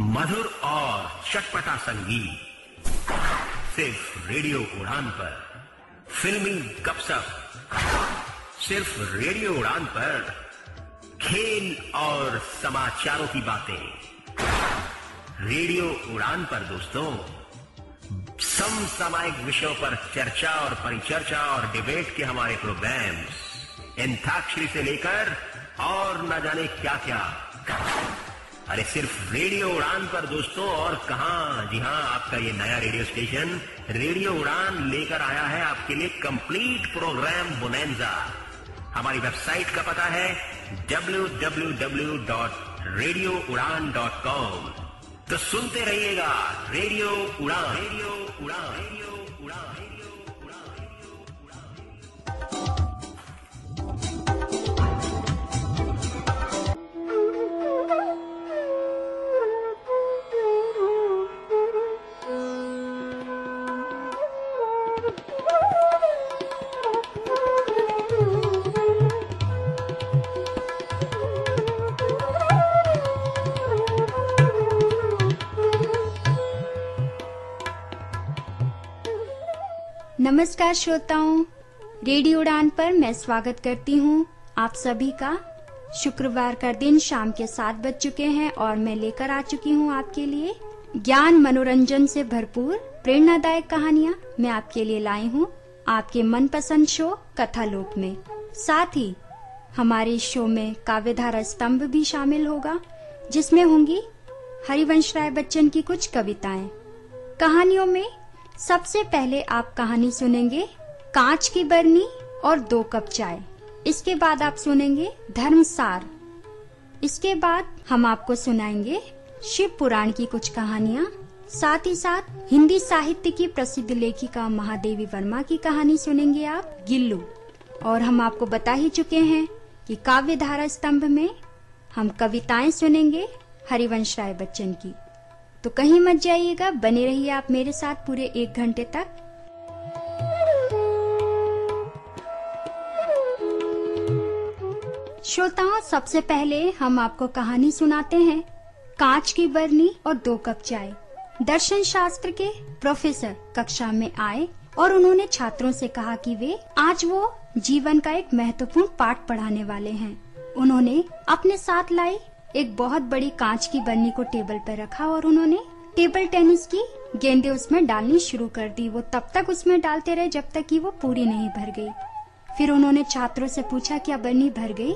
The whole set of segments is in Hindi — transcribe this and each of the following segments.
मधुर और चटपटा संगीत। सिर्फ़ रेडियो उड़ान पर। फिल्मी गपशप। सिर्फ़ रेडियो उड़ान पर खेल और समाचारों की बातें। रेडियो उड़ान पर दोस्तों, समसामयिक विषयों पर चर्चा और परिचर्चा और डिबेट के हमारे प्रोग्राम्स इंथाक्षरी से लेकर और न जाने क्या क्या अरे सिर्फ़ रेडियो उड़ान पर, दोस्तों, और कहा? जी हाँ आपका ये नया रेडियो स्टेशन रेडियो उड़ान लेकर आया है आपके लिए कंप्लीट प्रोग्राम बोनेंजा हमारी वेबसाइट का पता है www.radioudan.com तो सुनते रहिएगा रेडियो उड़ान। रेडियो उड़ान। रेडियो उड़ान। नमस्कार श्रोताओं, रेडियो उड़ान पर मैं स्वागत करती हूँ। आप सभी का शुक्रवार का दिन शाम के सात बज चुके हैं और मैं लेकर आ चुकी हूँ आपके लिए ज्ञान, मनोरंजन से भरपूर, प्रेरणादायक कहानियाँ मैं आपके लिए लाई हूँ आपके मनपसंद शो कथा लोक में। साथ ही हमारे शो में काव्यधारा स्तंभ भी शामिल होगा, जिसमें होंगी हरिवंश राय बच्चन की कुछ कविताएँ। कहानियों में सबसे पहले आप कहानी सुनेंगे, कांच की बरनी और दो कप चाय। इसके बाद आप सुनेंगे धर्मसार। इसके बाद हम आपको सुनाएँगे शिव पुराण की कुछ कहानियाँ, साथ ही साथ हिंदी साहित्य की प्रसिद्ध लेखिका महादेवी वर्मा की कहानी सुनेंगे आप, गिल्लू। और हम आपको बता ही चुके हैं कि काव्य धारा स्तंभ में हम कविताएँ सुनेंगे हरिवंश राय बच्चन की। तो कहीं मत जाइएगा, बने रहिए आप मेरे साथ पूरे एक घंटे तक। श्रोताओं, सबसे पहले हम आपको कहानी सुनाते हैं। कांच की बरनी और दो कप चाय। दर्शन शास्त्र के प्रोफेसर कक्षा में आए और उन्होंने छात्रों से कहा कि वे आज वो जीवन का एक महत्वपूर्ण पाठ पढ़ाने वाले हैं। उन्होंने अपने साथ लाई एक बहुत बड़ी कांच की बन्नी को टेबल पर रखा और उन्होंने टेबल टेनिस की गेंदे उसमें डालनी शुरू कर दी। वो तब तक उसमें डालते रहे जब तक कि वो पूरी नहीं भर गई। फिर उन्होंने छात्रों से पूछा, क्या बरनी भर गई?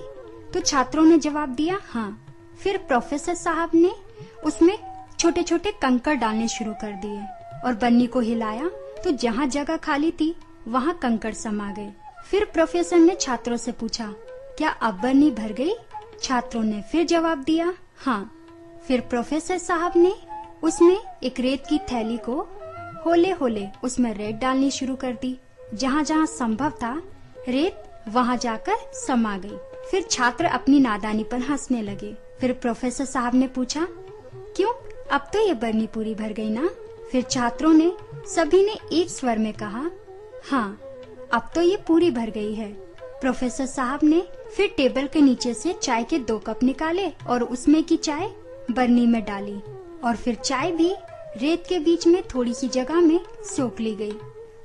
तो छात्रों ने जवाब दिया हाँ। फिर प्रोफेसर साहब ने उसमें छोटे छोटे कंकड़ डालने शुरू कर दिए और बन्नी को हिलाया। तो जहाँ जगह खाली थी, वहाँ कंकड़ समा गए। फिर प्रोफेसर ने छात्रों से पूछा, क्या अब बन्नी भर गई? छात्रों ने फिर जवाब दिया हाँ। फिर प्रोफेसर साहब ने उसमें एक रेत की थैली को होले होले उसमें रेत डालनी शुरू कर दी। जहाँ जहाँ संभव था, रेत वहाँ जाकर समा गई। फिर छात्र अपनी नादानी पर हंसने लगे। फिर प्रोफेसर साहब ने पूछा, क्यों? अब तो ये बरनी पूरी भर गई ना? फिर छात्रों ने, सभी ने एक स्वर में कहा हाँ अब तो ये पूरी भर गई है। प्रोफेसर साहब ने फिर टेबल के नीचे से चाय के दो कप निकाले और उसमें की चाय बर्नी में डाली और फिर चाय भी रेत के बीच में थोड़ी सी जगह में सोख ली गई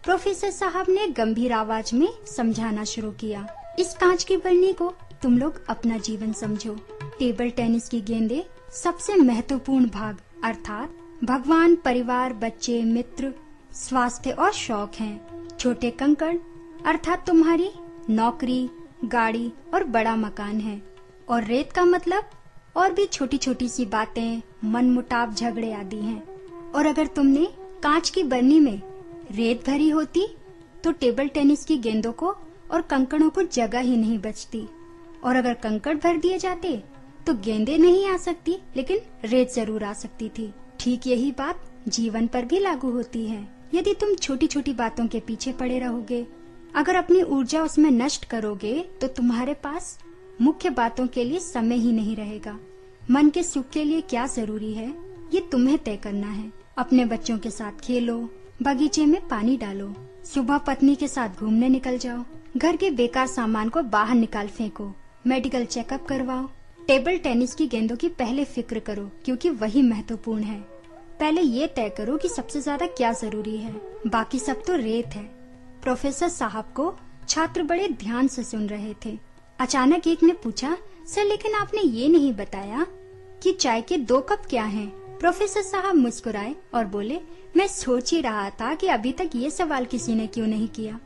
प्रोफेसर साहब ने गंभीर आवाज़ में समझाना शुरू किया, इस कांच की बरनी को तुम लोग अपना जीवन समझो टेबल टेनिस की गेंदे सबसे महत्वपूर्ण भाग, अर्थात भगवान, परिवार, बच्चे, मित्र, स्वास्थ्य और शौक हैं। छोटे कंकड़, अर्थात तुम्हारी नौकरी, गाड़ी और बड़ा मकान है। और रेत का मतलब? और भी छोटी छोटी सी बातें मन मुटाव झगड़े आदि हैं। और अगर तुमने कांच की बरनी में रेत भरी होती तो टेबल टेनिस की गेंदों को और कंकड़ों को जगह ही नहीं बचती। और अगर कंकड़ भर दिए जाते तो गेंदे नहीं आ सकती, लेकिन रेत ज़रूर आ सकती थी। ठीक यही बात जीवन पर भी लागू होती है। यदि तुम छोटी छोटी बातों के पीछे पड़े रहोगे अगर अपनी ऊर्जा उसमें नष्ट करोगे तो तुम्हारे पास मुख्य बातों के लिए समय ही नहीं रहेगा। मन के सुख के लिए क्या ज़रूरी है? ये तुम्हें तय करना है। अपने बच्चों के साथ खेलो, बगीचे में पानी डालो, सुबह पत्नी के साथ घूमने निकल जाओ, घर के बेकार सामान को बाहर निकाल फेंको, मेडिकल चेकअप करवाओ, टेबल टेनिस की गेंदों की पहले फ़िक्र करो, क्योंकि वही महत्वपूर्ण है। पहले ये तय करो कि सबसे ज़्यादा क्या ज़रूरी है। बाकी सब तो रेत है। प्रोफेसर साहब को छात्र बड़े ध्यान से सुन रहे थे। अचानक एक ने पूछा, सर, लेकिन आपने ये नहीं बताया कि चाय के दो कप क्या हैं? प्रोफेसर साहब मुस्कुराए और बोले, मैं सोच ही रहा था कि अभी तक ये सवाल किसी ने क्यों नहीं किया।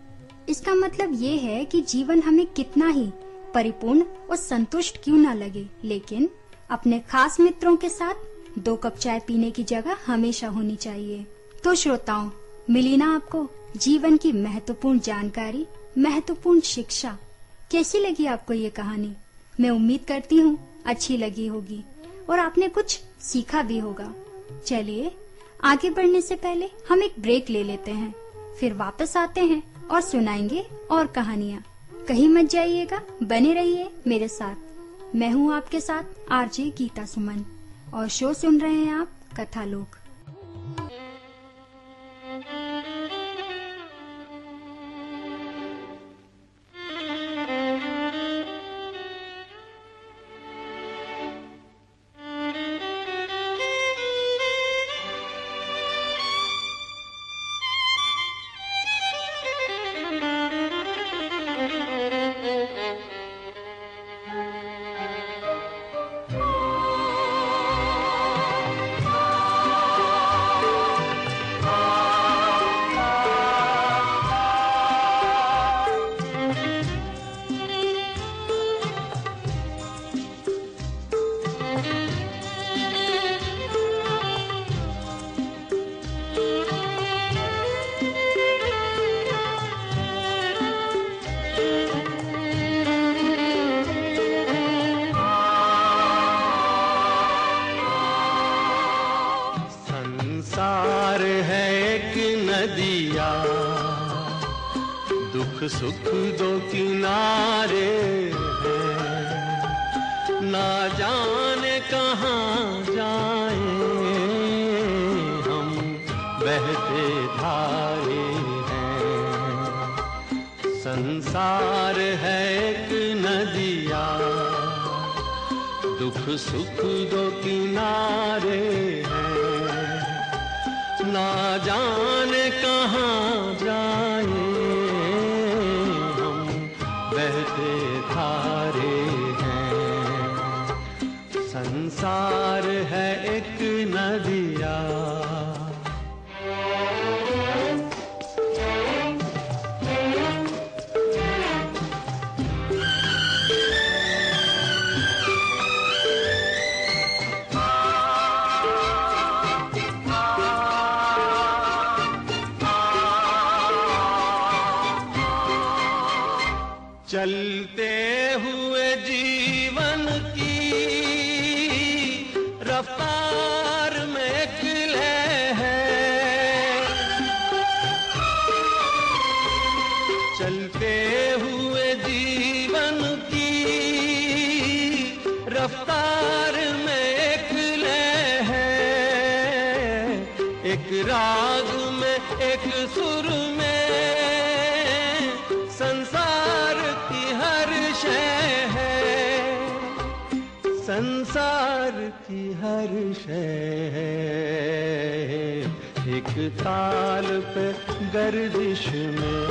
इसका मतलब ये है कि जीवन हमें कितना ही परिपूर्ण और संतुष्ट क्यों न लगे, लेकिन अपने खास मित्रों के साथ दो कप चाय पीने की जगह हमेशा होनी चाहिए। तो श्रोताओं, मिली ना आपको? जीवन की महत्वपूर्ण जानकारी, महत्वपूर्ण शिक्षा। कैसी लगी आपको ये कहानी? मैं उम्मीद करती हूँ अच्छी लगी होगी और आपने कुछ सीखा भी होगा। चलिए, आगे बढ़ने से पहले हम एक ब्रेक ले लेते हैं। फिर वापस आते हैं और सुनाएँगे और कहानियाँ। कहीं मत जाइएगा, बने रहिए मेरे साथ। मैं हूँ आपके साथ आरजे गीता सुमन और शो सुन रहे हैं आप कथा दुख सुख दो किनारे हैं। ना जाने कहाँ जाए हम, बहते थारे हैं। संसार है एक नदिया। एक ताल पे गर्दिश में।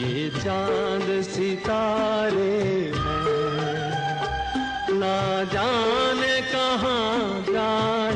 ये चाँद सितारे हैं। ना जाने कहाँ जाए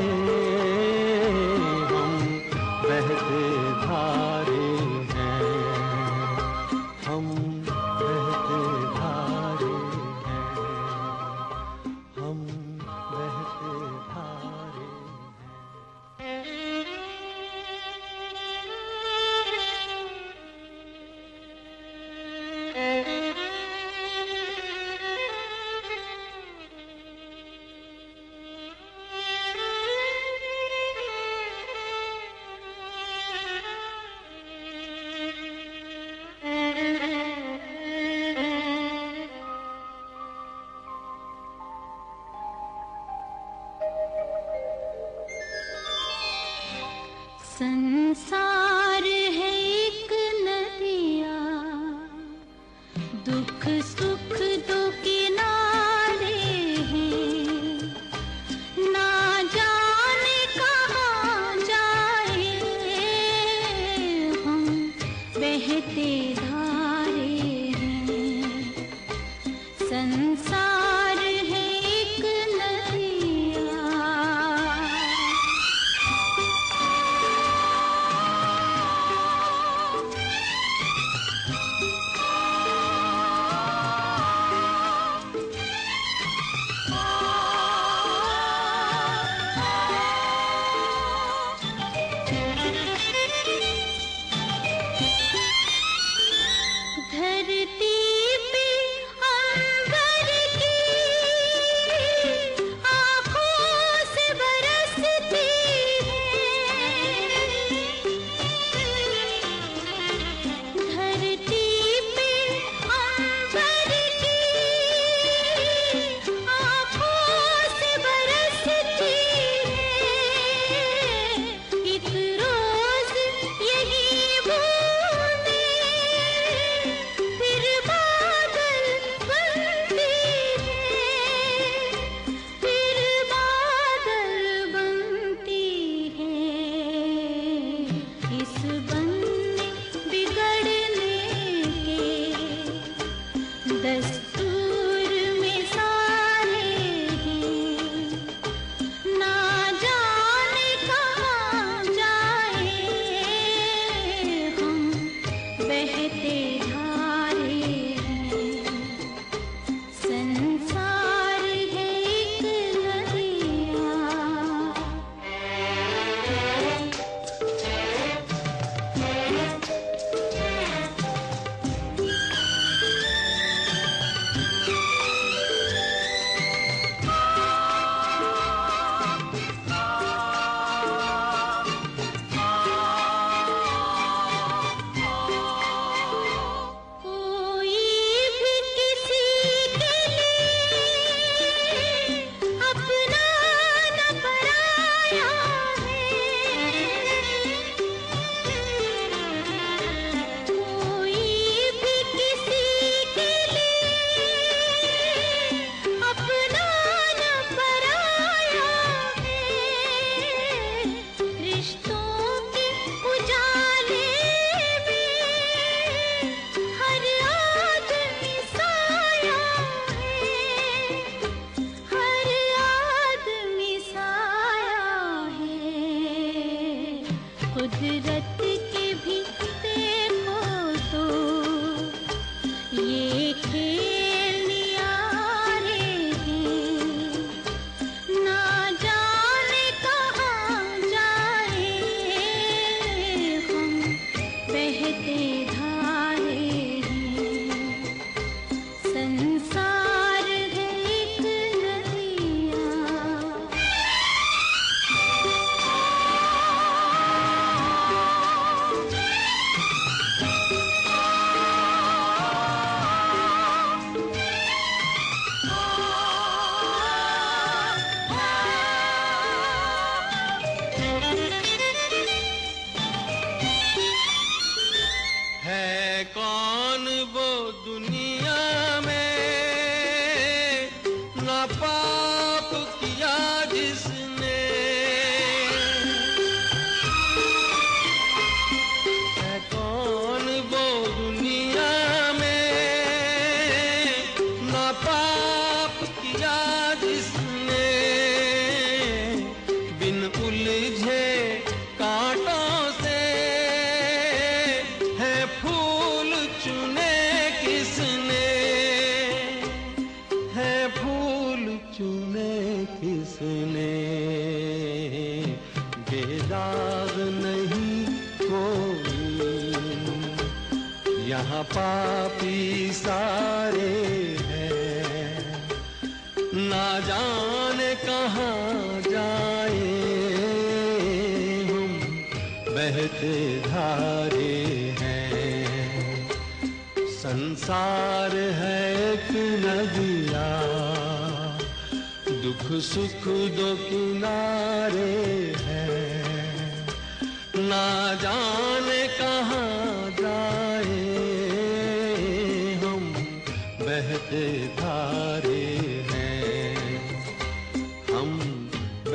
बहते धारे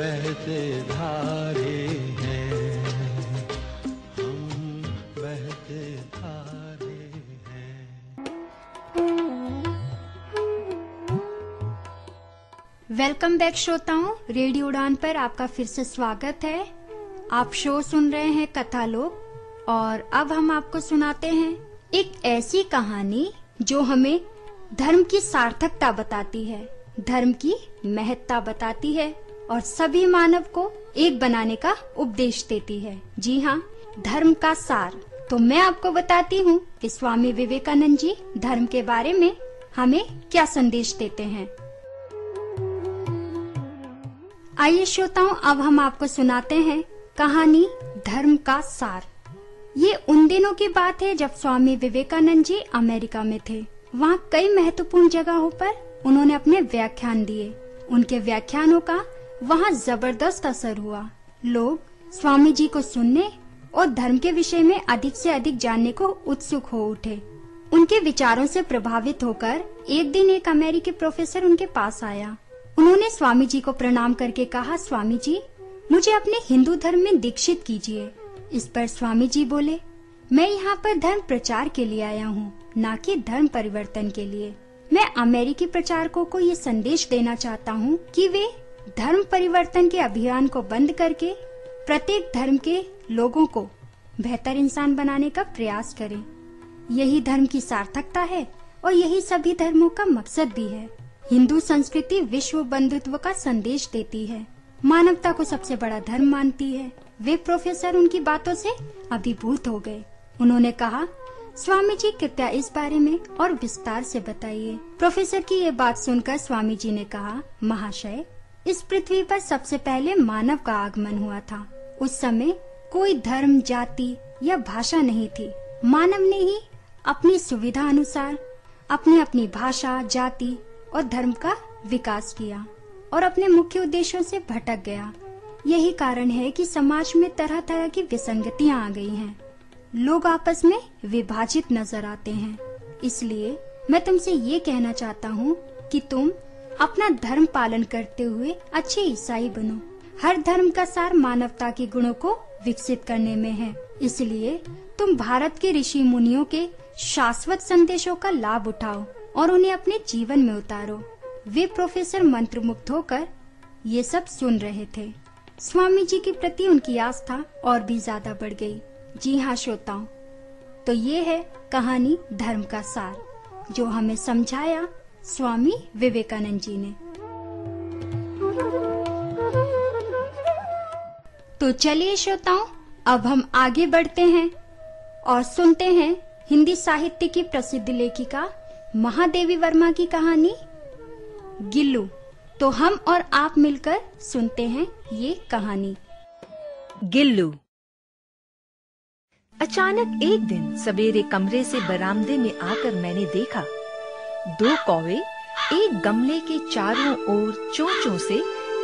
बहते धारे हैं। हम बहते धारे हैं। वेलकम बैक श्रोताओं, रेडियो उड़ान पर आपका फिर से स्वागत है। आप शो सुन रहे हैं कथा लोग और अब हम आपको सुनाते हैं एक ऐसी कहानी जो हमें धर्म की सार्थकता बताती है, धर्म की महत्ता बताती है। और सभी मानव को एक बनाने का उपदेश देती है। जी हाँ धर्म का सार। तो मैं आपको बताती हूँ कि स्वामी विवेकानंद जी धर्म के बारे में हमें क्या संदेश देते हैं। आइए श्रोताओं, अब हम आपको सुनाते हैं कहानी धर्म का सार। ये उन दिनों की बात है जब स्वामी विवेकानंद जी अमेरिका में थे। वहाँ कई महत्वपूर्ण जगहों पर उन्होंने अपने व्याख्यान दिए। उनके व्याख्यानों का वहाँ ज़बरदस्त असर हुआ। लोग स्वामी जी को सुनने और धर्म के विषय में अधिक से अधिक जानने को उत्सुक हो उठे। उनके विचारों से प्रभावित होकर एक दिन एक अमेरिकी प्रोफेसर उनके पास आया। उन्होंने स्वामी जी को प्रणाम करके कहा स्वामी जी मुझे अपने हिंदू धर्म में दीक्षित कीजिए। इस पर स्वामी जी बोले, मैं यहाँ पर धर्म प्रचार के लिए आया हूँ, न कि धर्म परिवर्तन के लिए। मैं अमेरिकी प्रचारकों को ये संदेश देना चाहता हूँ कि वे धर्म परिवर्तन के अभियान को बंद करके प्रत्येक धर्म के लोगों को बेहतर इंसान बनाने का प्रयास करें। यही धर्म की सार्थकता है और यही सभी धर्मों का मकसद भी है। हिंदू संस्कृति विश्व बंधुत्व का संदेश देती है। मानवता को सबसे बड़ा धर्म मानती है। वे प्रोफेसर उनकी बातों से अभिभूत हो गए। उन्होंने कहा स्वामी जी कृपया इस बारे में और विस्तार से बताइए। प्रोफेसर की ये बात सुनकर स्वामी जी ने कहा, महाशय इस पृथ्वी पर सबसे पहले मानव का आगमन हुआ था। उस समय कोई धर्म, जाति या भाषा नहीं थी। मानव ने ही अपनी सुविधा अनुसार अपनी अपनी भाषा, जाति और धर्म का विकास किया और अपने मुख्य उद्देश्यों से भटक गया। यही कारण है कि समाज में तरह तरह की विसंगतियाँ आ गई हैं। लोग आपस में विभाजित नज़र आते हैं। इसलिए मैं तुमसे ये कहना चाहता हूँ कि तुम अपना धर्म पालन करते हुए अच्छे ईसाई बनो। हर धर्म का सार मानवता के गुणों को विकसित करने में है। इसलिए तुम भारत के ऋषि मुनियों के शाश्वत संदेशों का लाभ उठाओ और उन्हें अपने जीवन में उतारो। वे प्रोफेसर मंत्रमुग्ध होकर ये सब सुन रहे थे। स्वामी जी के प्रति उनकी आस्था और भी ज़्यादा बढ़ गई। जी हाँ श्रोताओं तो ये है कहानी धर्म का सार, जो हमें समझाया स्वामी विवेकानंद जी ने। तो चलिए श्रोताओं, अब हम आगे बढ़ते हैं और सुनते हैं हिंदी साहित्य की प्रसिद्ध लेखिका महादेवी वर्मा की कहानी, गिल्लू। तो हम और आप मिलकर सुनते हैं ये कहानी। गिल्लू। अचानक एक दिन सवेरे कमरे से बरामदे में आकर मैंने देखा दो कौवे एक गमले के चारों ओर चोंचों से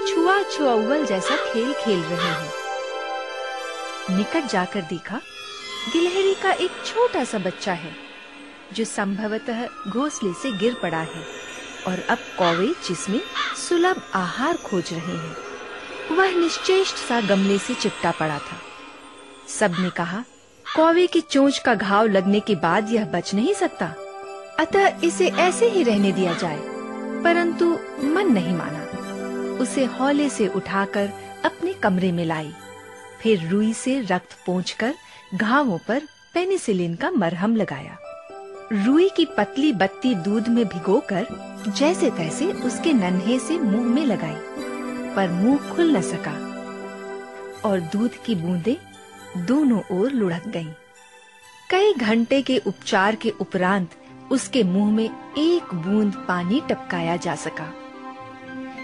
छुआ छुआउल जैसा खेल खेल रहे हैं। निकट जाकर देखा, गिलहरी का एक छोटा सा बच्चा है, जो संभवतः घोंसले से गिर पड़ा है और अब कौवे जिसमें सुलभ आहार खोज रहे हैं, वह निश्चेष्ट सा गमले से चिपटा पड़ा था। सबने कहा, कौवे की चोंच का घाव लगने के बाद यह बच नहीं सकता। अतः इसे ऐसे ही रहने दिया जाए। परंतु मन नहीं माना। उसे हौले से उठाकर अपने कमरे में लाई। फिर रुई से रक्त पोंछकर घावों पर पेनिसिलिन का मरहम लगाया। रुई की पतली बत्ती दूध में भिगोकर जैसे तैसे उसके नन्हे से मुँह में लगाई। पर मुँह खुल न सका। और दूध की बूंदें दोनों ओर लुढ़क गईं। कई घंटे के उपचार के उपरांत उसके मुँह में एक बूंद पानी टपकाया जा सका।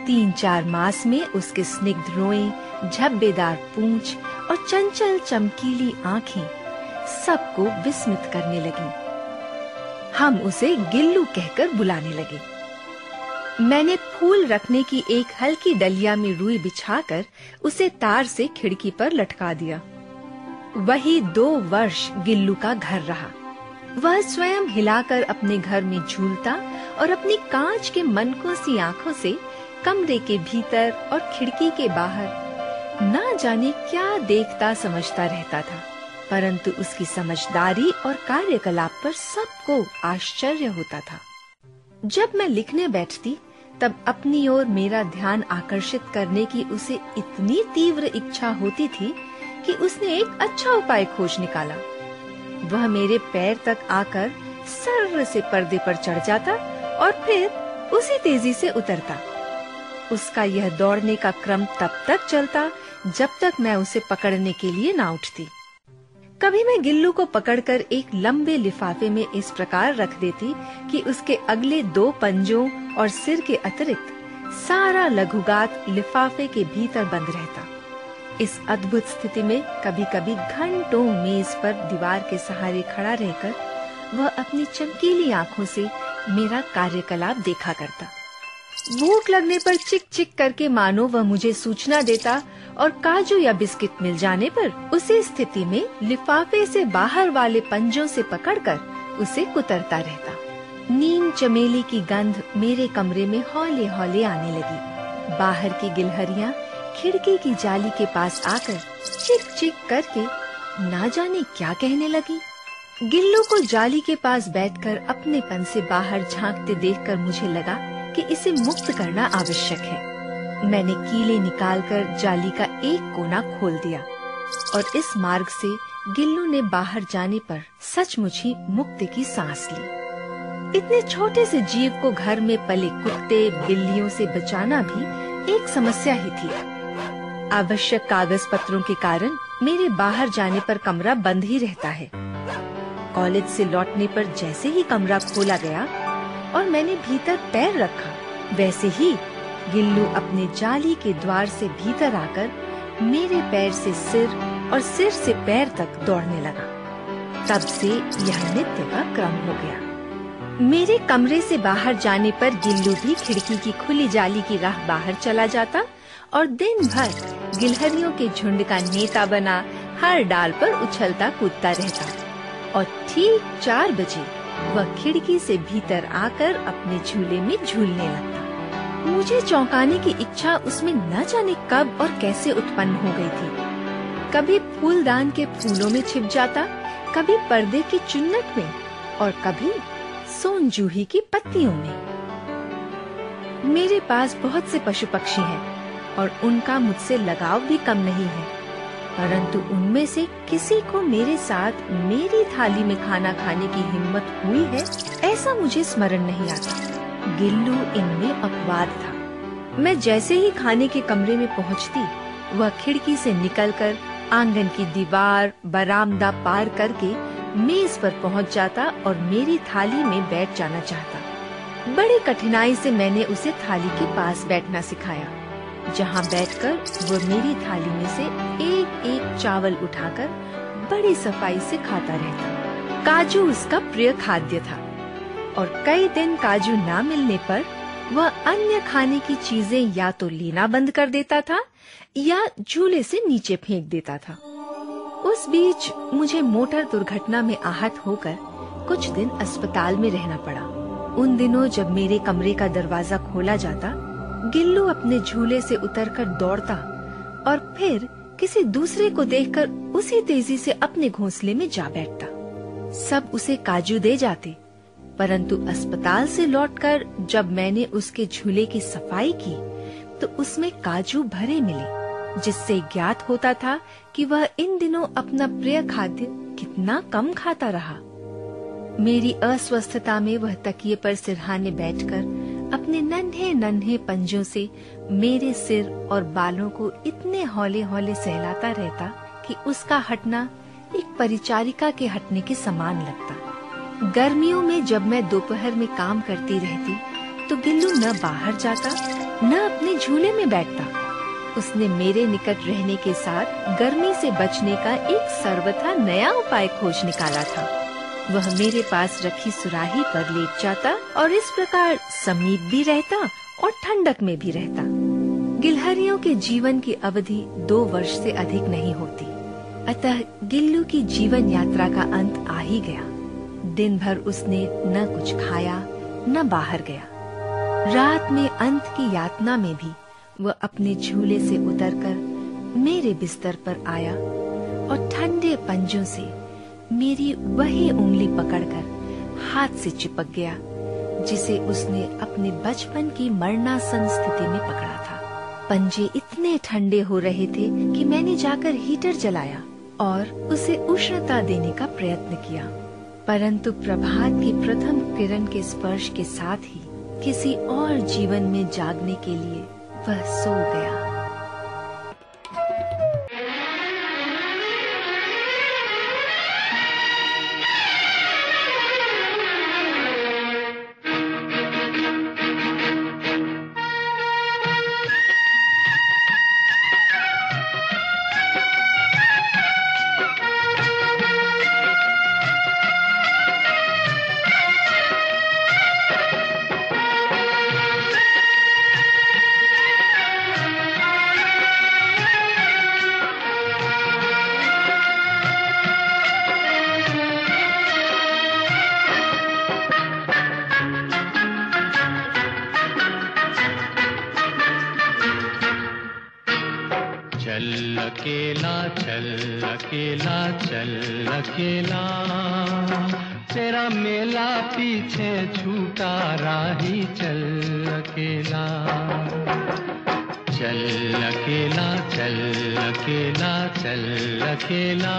तीन चार मास में उसके स्निग्ध रोएँ, झब्बेदार पूंछ और चंचल चमकीली आँखें सबको विस्मित करने लगी। हम उसे गिल्लू कहकर बुलाने लगे। मैंने फूल रखने की एक हल्की डलिया में रुई बिछाकर उसे तार से खिड़की पर लटका दिया। वही दो वर्ष गिल्लू का घर रहा। वह स्वयं हिलाकर अपने घर में झूलता और अपनी कांच के मनकों सी आँखों से कमरे के भीतर और खिड़की के बाहर ना जाने क्या देखता, समझता रहता था। परंतु उसकी समझदारी और कार्यकलाप पर सबको आश्चर्य होता था। जब मैं लिखने बैठती, तब अपनी ओर मेरा ध्यान आकर्षित करने की उसे इतनी तीव्र इच्छा होती थी कि उसने एक अच्छा उपाय खोज निकाला। वह मेरे पैर तक आकर सर्र से पर्दे पर चढ़ जाता और फिर उसी तेज़ी से उतरता। उसका यह दौड़ने का क्रम तब तक चलता जब तक मैं उसे पकड़ने के लिए ना उठती। कभी मैं गिल्लू को पकड़कर एक लंबे लिफाफे में इस प्रकार रख देती कि उसके अगले दो पंजों और सिर के अतिरिक्त सारा लघुगात लिफाफे के भीतर बंद रहता। इस अद्भुत स्थिति में कभी-कभी घंटों मेज पर दीवार के सहारे खड़ा रहकर वह अपनी चमकीली आँखों से मेरा कार्यकलाप देखा करता। भूख लगने पर चिक चिक करके मानो वह मुझे सूचना देता और काजू या बिस्किट मिल जाने पर उसी स्थिति में लिफाफे से बाहर वाले पंजों से पकड़कर उसे कुतरता रहता। नीम चमेली की गंध मेरे कमरे में हौले हौले आने लगी। बाहर की गिलहरियाँ खिड़की की जाली के पास आकर चिक चिक करके ना जाने क्या कहने लगी। गिल्लू को जाली के पास बैठकर अपने पन से बाहर झांकते देखकर मुझे लगा कि इसे मुक्त करना आवश्यक है। मैंने कीले निकालकर जाली का एक कोना खोल दिया और इस मार्ग से गिल्लू ने बाहर जाने पर सचमुच ही मुक्ति की सांस ली। इतने छोटे से जीव को घर में पले कुत्ते, बिल्लियों से बचाना भी एक समस्या ही थी। आवश्यक कागज़ पत्रों के कारण मेरे बाहर जाने पर कमरा बंद ही रहता है। कॉलेज से लौटने पर जैसे ही कमरा खोला गया और मैंने भीतर पैर रखा, वैसे ही गिल्लू अपने जाली के द्वार से भीतर आकर मेरे पैर से सिर और सिर से पैर तक दौड़ने लगा। तब से यह नित्य का क्रम हो गया। मेरे कमरे से बाहर जाने पर गिल्लू भी खिड़की की खुली जाली की राह बाहर चला जाता और दिन भर गिलहरियों के झुंड का नेता बना, हर डाल पर उछलता कूदता रहता। और ठीक चार बजे वह खिड़की से भीतर आकर अपने झूले में झूलने लगता। मुझे चौंकाने की इच्छा उसमें न जाने कब और कैसे उत्पन्न हो गई थी। कभी फूलदान के फूलों में छिप जाता, कभी पर्दे की चुन्नट में, और कभी सोन जूही की पत्तियों में। मेरे पास बहुत से पशु पक्षी हैं। और उनका मुझसे लगाव भी कम नहीं है। परंतु उनमें से किसी को मेरे साथ मेरी थाली में खाना खाने की हिम्मत हुई है, ऐसा मुझे स्मरण नहीं आता। गिल्लू इनमें अपवाद था। मैं जैसे ही खाने के कमरे में पहुँचती, वह खिड़की से निकलकर आँगन की दीवार, बरामदा पार करके मेज पर पहुँच जाता और मेरी थाली में बैठ जाना चाहता। बड़ी कठिनाई से मैंने उसे थाली के पास बैठना सिखाया। जहाँ बैठकर वह मेरी थाली में से एक एक चावल उठाकर बड़ी सफ़ाई से खाता रहता। काजू उसका प्रिय खाद्य था और कई दिन काजू ना मिलने पर वह अन्य खाने की चीज़ें या तो लेना बंद कर देता था या झूले से नीचे फेंक देता था। उस बीच मुझे मोटर दुर्घटना में आहत होकर कुछ दिन अस्पताल में रहना पड़ा। उन दिनों जब मेरे कमरे का दरवाज़ा खोला जाता गिल्लू अपने झूले से उतरकर दौड़ता और फिर किसी दूसरे को देखकर उसी तेज़ी से अपने घोंसले में जा बैठता। सब उसे काजू दे जाते, परंतु अस्पताल से लौटकर जब मैंने उसके झूले की सफ़ाई की तो उसमें काजू भरे मिले, जिससे ज्ञात होता था कि वह इन दिनों अपना प्रिय खाद्य कितना कम खाता रहा। मेरी अस्वस्थता में वह तकिए पर सिरहाने बैठकर अपने नन्हे नन्हे पंजों से मेरे सिर और बालों को इतने हौले हौले सहलाता रहता कि उसका हटना एक परिचारिका के हटने के समान लगता। गर्मियों में जब मैं दोपहर में काम करती रहती तो गिल्लू न बाहर जाता, न अपने झूले में बैठता। उसने मेरे निकट रहने के साथ गर्मी से बचने का एक सर्वथा नया उपाय खोज निकाला था। वह मेरे पास रखी सुराही पर लेट जाता और इस प्रकार समीप भी रहता और ठंडक में भी रहता। गिलहरियों के जीवन की अवधि दो वर्ष से अधिक नहीं होती। अतः गिल्लू की जीवन यात्रा का अंत आ ही गया। दिन भर उसने न कुछ खाया, न बाहर गया। रात में अंत की यातना में भी वह अपने झूले से उतरकर मेरे बिस्तर पर आया और ठंडे पंजों से मेरी वही उंगली पकड़कर हाथ से चिपक गया, जिसे उसने अपने बचपन की मरणासन स्थिति में पकड़ा था। पंजे इतने ठंडे हो रहे थे कि मैंने जाकर हीटर जलाया और उसे उष्णता देने का प्रयत्न किया। परंतु प्रभात की प्रथम किरण के स्पर्श के साथ ही किसी और जीवन में जागने के लिए वह सो गया। तेरा मेला पीछे छूटा राही चल अकेला। चल अकेला चल अकेला चल अकेला।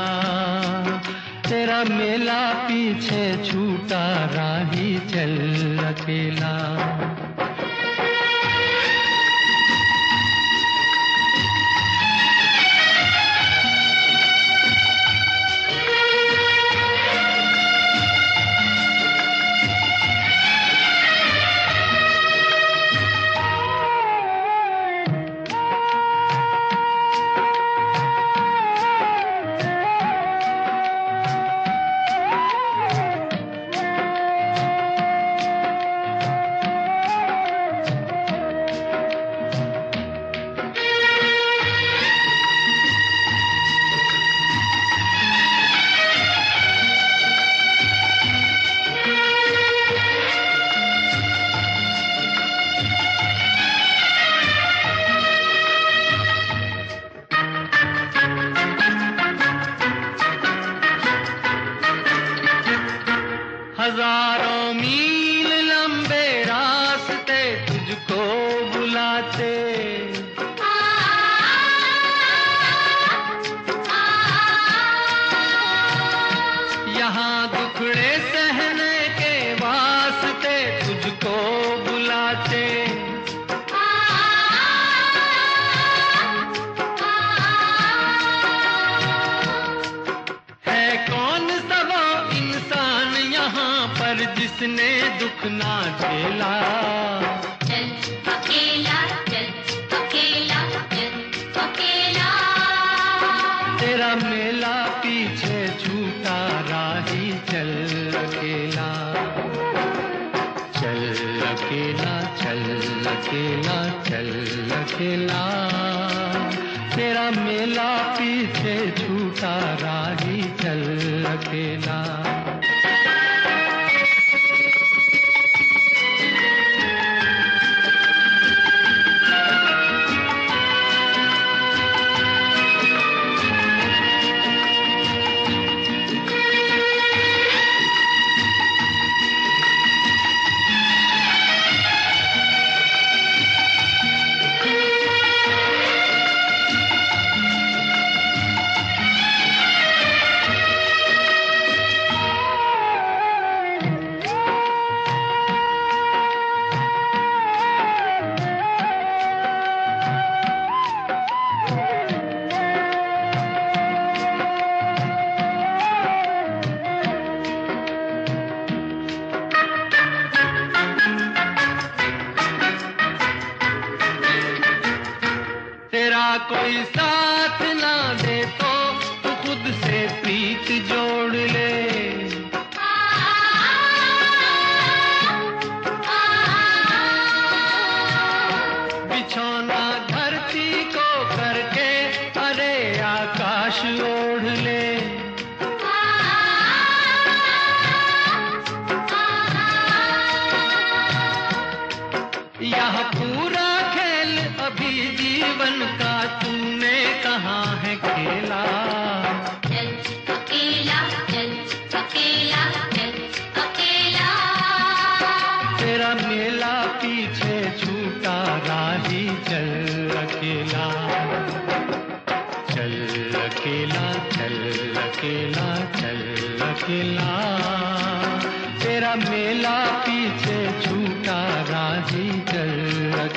तेरा मेला पीछे छूटा राही चल अकेला। अकेला तेरा मेला पीछे छूटा राही चल अकेला।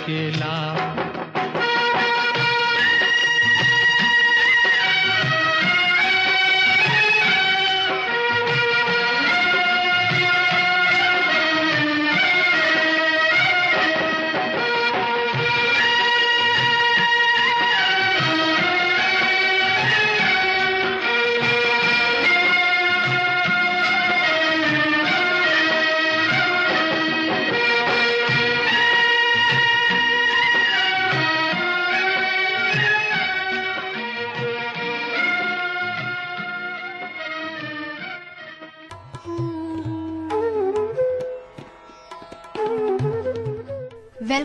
चल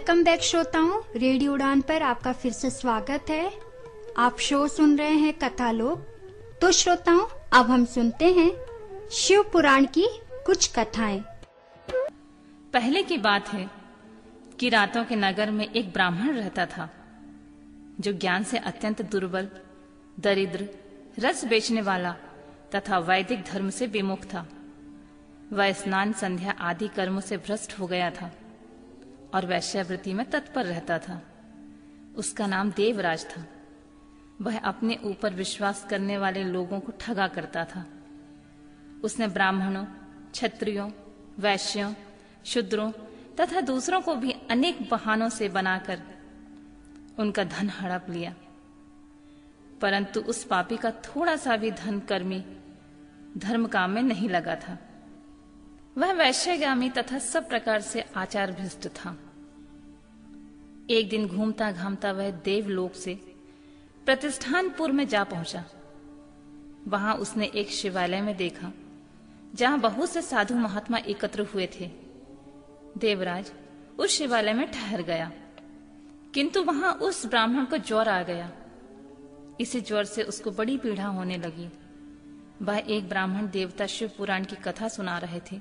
वेलकम बैक श्रोताओं, रेडियो उड़ान पर आपका फिर से स्वागत है। आप शो सुन रहे हैं कथा लोग तो श्रोताओं, अब हम सुनते हैं शिव पुराण की कुछ कथाएँ। पहले की बात है कि रातों के नगर में एक ब्राह्मण रहता था, जो ज्ञान से अत्यंत दुर्बल, दरिद्र, रस बेचने वाला तथा वैदिक धर्म से विमुख था। वह स्नान, संध्या आदि कर्मों से भ्रष्ट हो गया था। और वैश्यावृत्ति में तत्पर रहता था। उसका नाम देवराज था। वह अपने ऊपर विश्वास करने वाले लोगों को ठगा करता था। उसने ब्राह्मणों, क्षत्रियों, वैश्यों, शूद्रों तथा दूसरों को भी अनेक बहानों से बनाकर उनका धन हड़प लिया। परंतु उस पापी का थोड़ा सा भी धन कर्मी धर्म काम में नहीं लगा था। वह वैश्यगामी तथा सब प्रकार से आचार भ्रष्ट था। एक दिन घूमता घामता वह देवलोक से प्रतिष्ठानपुर में जा पहुँचा। वहाँ उसने एक शिवालय में देखा, जहाँ बहुत से साधु महात्मा एकत्र हुए थे। देवराज उस शिवालय में ठहर गया, किंतु वहाँ उस ब्राह्मण को ज्वर आ गया। इसी ज्वर से उसको बड़ी पीड़ा होने लगी। वह एक ब्राह्मण देवता शिव पुराण की कथा सुना रहे थे।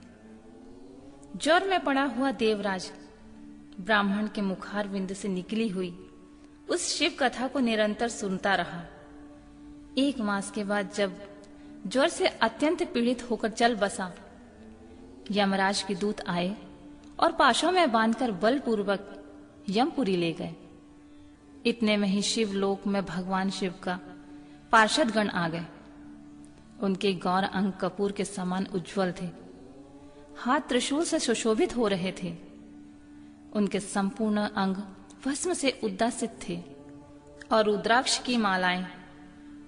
ज्वर में पड़ा हुआ देवराज ब्राह्मण के मुखार बिंद से निकली हुई उस शिव कथा को निरंतर सुनता रहा। एक मास के बाद जब ज्वर से अत्यंत पीड़ित होकर चल बसा, यमराज के दूत आए और पाशों में बांधकर बलपूर्वक यमपुरी ले गए। इतने में ही शिव लोक में भगवान शिव का पार्षद गण आ गए। उनके गौर अंग कपूर के समान उज्जवल थे। हाथ त्रिशूल से सुशोभित हो रहे थे। उनके संपूर्ण अंग भस्म से उदासित थे और रुद्राक्ष की मालाएँ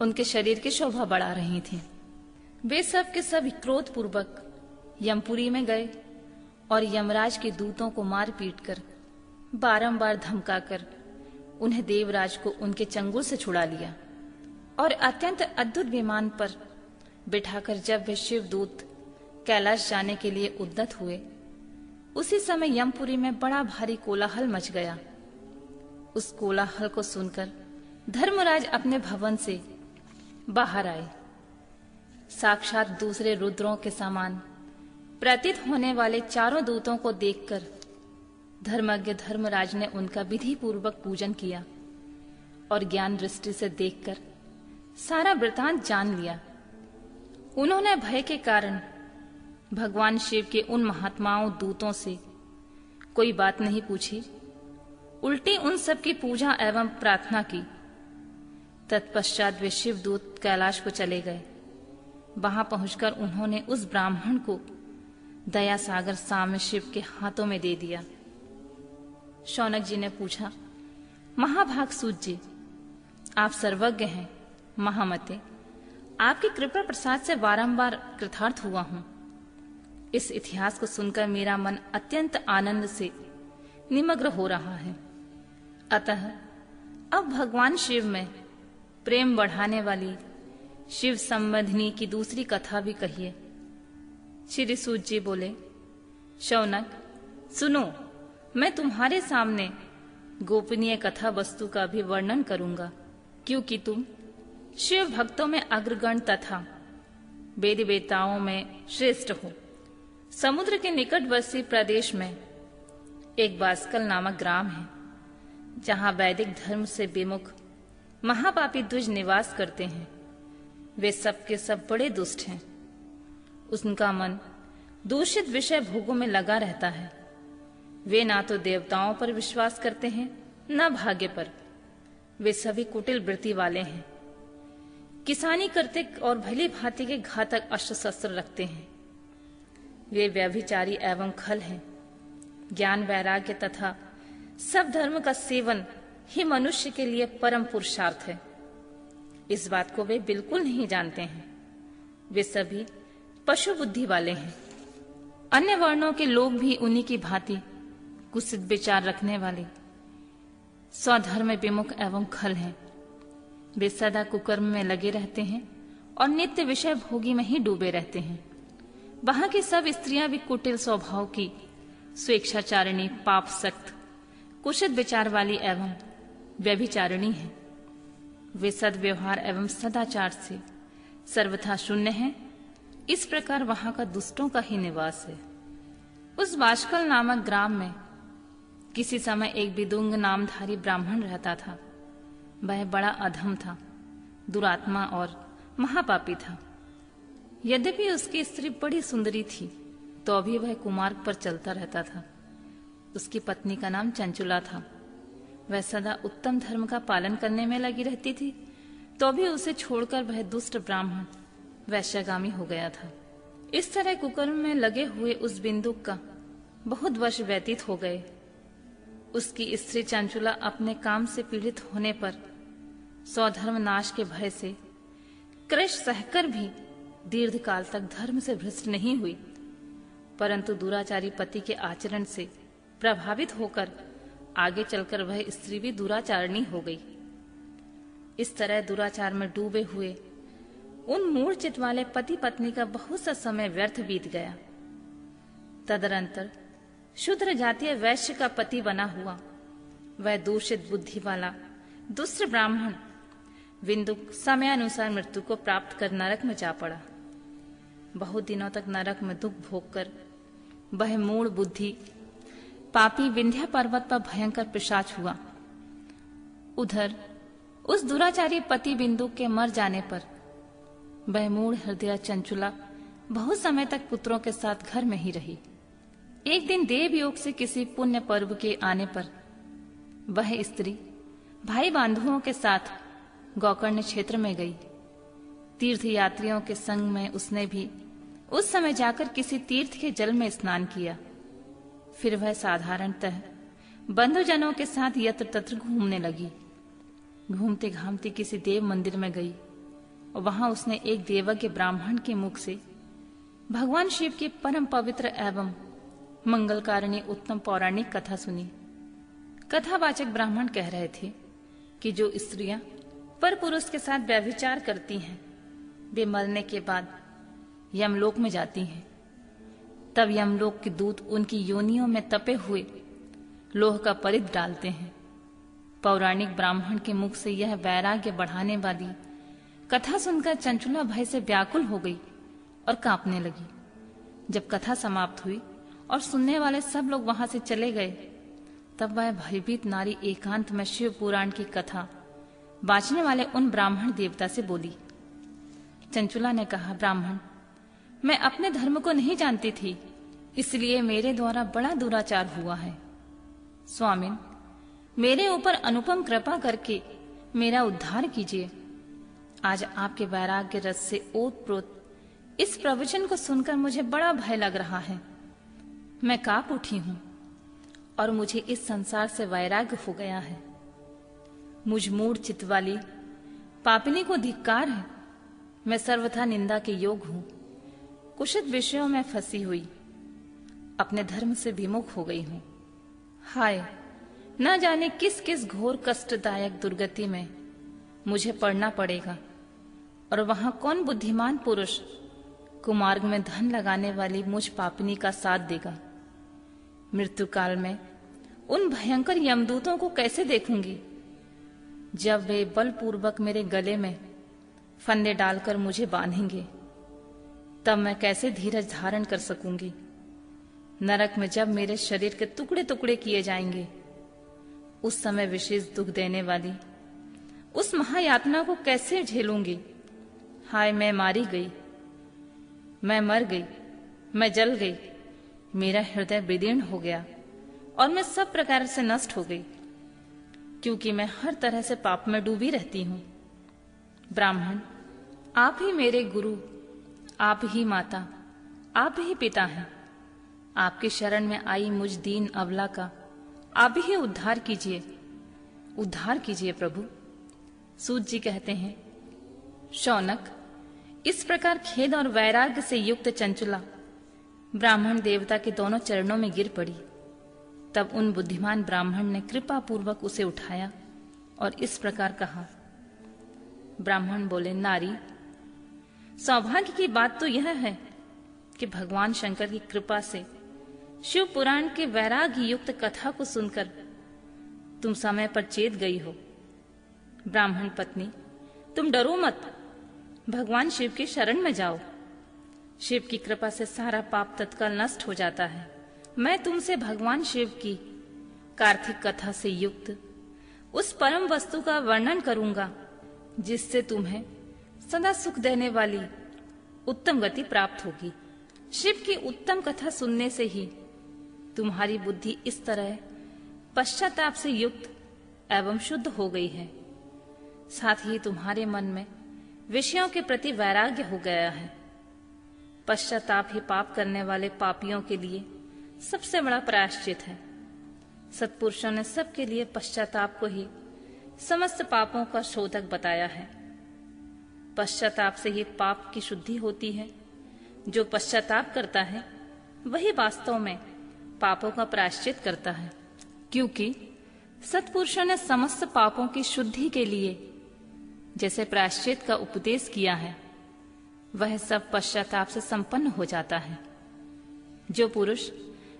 उनके शरीर की शोभा बढ़ा रही थी। वे सब के सब क्रोध पूर्वक यमपुरी में गए और यमराज के दूतों को मार पीट कर बारम्बार धमका कर उन्हें देवराज को उनके चंगुल से छुड़ा लिया और अत्यंत अद्भुत विमान पर बिठाकर जब वे शिव दूत कैलाश जाने के लिए उद्दत हुए। उसी समय यमपुरी में बड़ा भारी कोलाहल मच गया। उस कोलाहल को सुनकर धर्मराज अपने भवन से बाहर आए। साक्षात दूसरे रुद्रों के समान प्रतीत होने वाले चारों दूतों को देखकर धर्मज्ञ धर्मराज ने उनका विधि पूर्वक पूजन किया और ज्ञान दृष्टि से देखकर सारा वृतांत जान लिया। उन्होंने भय के कारण भगवान शिव के उन महात्माओं दूतों से कोई बात नहीं पूछी। उल्टी उन सब की पूजा एवं प्रार्थना की। तत्पश्चात वे शिव दूत कैलाश को चले गए। वहाँ पहुंचकर उन्होंने उस ब्राह्मण को दया सागर साम्य शिव के हाथों में दे दिया। शौनक जी ने पूछा, महाभाग सूत जी, आप सर्वज्ञ हैं, महामते। आपकी कृपा प्रसाद से बारंबार कृतार्थ हुआ हूँ। इस इतिहास को सुनकर मेरा मन अत्यंत आनंद से निमग्न हो रहा है। अतः अब भगवान शिव में प्रेम बढ़ाने वाली शिव संबंधिनी की दूसरी कथा भी कहिए। श्री सूत जी बोले, शौनक, सुनो, मैं तुम्हारे सामने गोपनीय कथा वस्तु का भी वर्णन करूँगा, क्योंकि तुम शिव भक्तों में अग्रगण तथा वेद वेताओं में श्रेष्ठ हो। समुद्र के निकटवर्ती प्रदेश में एक बास्कल नामक ग्राम है, जहाँ वैदिक धर्म से विमुख महापापी द्विज निवास करते हैं। वे सब के सब बड़े दुष्ट हैं। उनका मन दूषित विषय भोगों में लगा रहता है। वे ना तो देवताओं पर विश्वास करते हैं, न भाग्य पर। वे सभी कुटिल वृत्ति वाले हैं। किसानी करते और भली भांति के घातक अस्त्र शस्त्र रखते हैं। वे व्यभिचारी एवं खल हैं। ज्ञान वैराग्य तथा सब धर्म का सेवन ही मनुष्य के लिए परम पुरुषार्थ है। इस बात को वे बिल्कुल नहीं जानते हैं। वे सभी पशु बुद्धि वाले हैं। अन्य वर्णों के लोग भी उन्हीं की भांति कुसित विचार रखने वाले। स्वधर्म विमुख एवं खल हैं। वे सदा कुकर्म में लगे रहते हैं और नित्य विषय भोगी में ही डूबे रहते हैं। वहाँ की सब स्त्रियाँ भी कुटिल स्वभाव की, स्वेच्छाचारिणी, पाप सख्त कुशित विचार वाली एवं व्यभिचारिणी है। वे सदव्यवहार एवं सदाचार से सर्वथा शून्य है। इस प्रकार वहाँ का दुष्टों का ही निवास है। उस बाशकल नामक ग्राम में किसी समय एक विदुंग नामधारी ब्राह्मण रहता था। वह बड़ा अधम था, दुरात्मा और महापापी था। यद्यपि उसकी स्त्री बड़ी सुंदरी थी तो अभी वह कुमार्ग पर चलता रहता था। उसकी पत्नी का नाम चंचुला था। वह सदा उत्तम धर्म का पालन करने में लगी रहती थी तो भी उसे छोड़कर वह दुष्ट ब्राह्मण, वैश्यगामी हो गया था। इस तरह कुकर्म में लगे हुए उस बिंदु का बहुत वर्ष व्यतीत हो गए। उसकी स्त्री चंचुला अपने काम से पीड़ित होने पर स्वधर्म नाश के भय से क्रश सहकर भी दीर्घ काल तक धर्म से भ्रष्ट नहीं हुई। परंतु दुराचारी पति के आचरण से प्रभावित होकर आगे चलकर वह स्त्री भी दुराचारणी हो गई। इस तरह दुराचार में डूबे हुए उन मूल चित वाले पति पत्नी का बहुत सा समय व्यर्थ बीत गया। तदनंतर शूद्र जातीय वैश्य का पति बना हुआ। वह दूषित बुद्धि वाला दुष्ट ब्राह्मण विंदुक समयानुसार मृत्यु को प्राप्त कर नरक में जा पड़ा। बहुत दिनों तक नरक में दुख भोग कर, वह मूल बुद्धि, पापी विंध्या पर्वत पर भयंकर पिशाच हुआ। उधर, उस दुराचारी पति बिंदु के मर जाने पर, वह मूड हृदय चंचुला बहुत समय तक पुत्रों के साथ घर में ही रही। एक दिन देव योग से किसी पुण्य पर्व के आने पर, वह स्त्री भाई बांधुओं के साथ गौकर्ण क्षेत्र में गई। तीर्थ यात्रियों के संग में उसने भी उस समय जाकर किसी तीर्थ के जल में स्नान किया। फिर वह साधारणतः बंधुजनों के साथ यत्र तत्र घूमने लगी। घूमते घामते किसी देव मंदिर में गई और वहाँ उसने एक देवज्ञ ब्राह्मण के मुख से, भगवान शिव की परम पवित्र एवं मंगलकारिणी उत्तम पौराणिक कथा सुनी। कथावाचक ब्राह्मण कह रहे थे कि जो स्त्रियाँ पर पुरुष के साथ व्यभिचार करती हैं, वे मरने के बाद यमलोक में जाती हैं। तब यमलोक के दूत उनकी योनियों में तपे हुए लोह का परिध डालते हैं। पौराणिक ब्राह्मण के मुख से यह वैराग्य बढ़ाने वाली कथा सुनकर चंचुला भय से व्याकुल हो गई और कांपने लगी। जब कथा समाप्त हुई और सुनने वाले सब लोग वहाँ से चले गए, तब वह भयभीत नारी एकांत में शिव पुराण की कथा बांचने वाले उन ब्राह्मण देवता से बोली, चंचुला ने कहा, ब्राह्मण मैं अपने धर्म को नहीं जानती थी, इसलिए मेरे द्वारा बड़ा दुराचार हुआ है। स्वामिन मेरे ऊपर अनुपम कृपा करके मेरा उद्धार कीजिए। आज आपके वैराग्य रस से ओत प्रोत इस प्रवचन को सुनकर मुझे बड़ा भय लग रहा है। मैं काप उठी हूँ और मुझे इस संसार से वैराग्य हो गया है। मुझ मूड चित वाली पापिनी को धिक्कार है। मैं सर्वथा निंदा के योग हूँ। कुशित विषयों में फंसी हुई। अपने धर्म से विमुख हो गई हूँ। हाय, न जाने किस किस घोर कष्टदायक दुर्गति में मुझे पड़ना पड़ेगा। और वहाँ कौन बुद्धिमान पुरुष कुमार्ग में धन लगाने वाली मुझ पापनी का साथ देगा? मृत्यु काल में उन भयंकर यमदूतों को कैसे देखूँगी? जब वे बलपूर्वक मेरे गले में फंदे डालकर मुझे बांधेंगे। तब मैं कैसे धीरज धारण कर सकूँगी? नरक में जब मेरे शरीर के टुकड़े टुकड़े किए जाएँगे, उस समय विशेष दुख देने वाली, उस महायातना को कैसे झेलूँगी? हाय, मैं मारी गई, मैं मर गई, मैं जल गई, मेरा हृदय विदीर्ण हो गया और मैं सब प्रकार से नष्ट हो गई, क्योंकि मैं हर तरह से पाप में डूबी रहती हूँ। ब्राह्मण, आप ही मेरे गुरु आप ही माता, आप ही पिता हैं। आपके शरण में आई मुझ दीन अवला का, आप ही उद्धार कीजिए। उद्धार कीजिए प्रभु। सूत जी कहते हैं, शौनक, इस प्रकार खेद और वैराग्य से युक्त चंचुला, ब्राह्मण देवता के दोनों चरणों में गिर पड़ी। तब उन बुद्धिमान ब्राह्मण ने कृपा पूर्वक उसे उठाया और इस प्रकार कहा, ब्राह्मण बोले, नारी सौभाग्य की बात तो यह है कि भगवान शंकर की कृपा से शिव पुराण के वैराग्य युक्त कथा को सुनकर तुम समय पर चेत गई हो। ब्राह्मण पत्नी, तुम डरो मत। भगवान शिव के शरण में जाओ। शिव की कृपा से सारा पाप तत्काल नष्ट हो जाता है। मैं तुमसे भगवान शिव की कार्तिक कथा से युक्त उस परम वस्तु का वर्णन करूँगा, जिससे तुम्हें सदा सुख देने वाली उत्तम गति प्राप्त होगी। शिव की उत्तम कथा सुनने से ही तुम्हारी बुद्धि इस तरह पश्चाताप से युक्त एवं शुद्ध हो गई है। साथ ही तुम्हारे मन में विषयों के प्रति वैराग्य हो गया है। पश्चाताप ही पाप करने वाले पापियों के लिए सबसे बड़ा प्रायश्चित है। सत्पुरुषों ने सबके लिए पश्चाताप को ही समस्त पापों का शोधक बताया है। पश्चाताप से ही पाप की शुद्धि होती है। जो पश्चाताप करता है, वही वास्तव में पापों का प्रायश्चित करता है। क्योंकि सत्पुरुषों ने समस्त पापों की शुद्धि के लिए जैसे प्रायश्चित का उपदेश किया है, वह सब पश्चाताप से संपन्न हो जाता है। जो पुरुष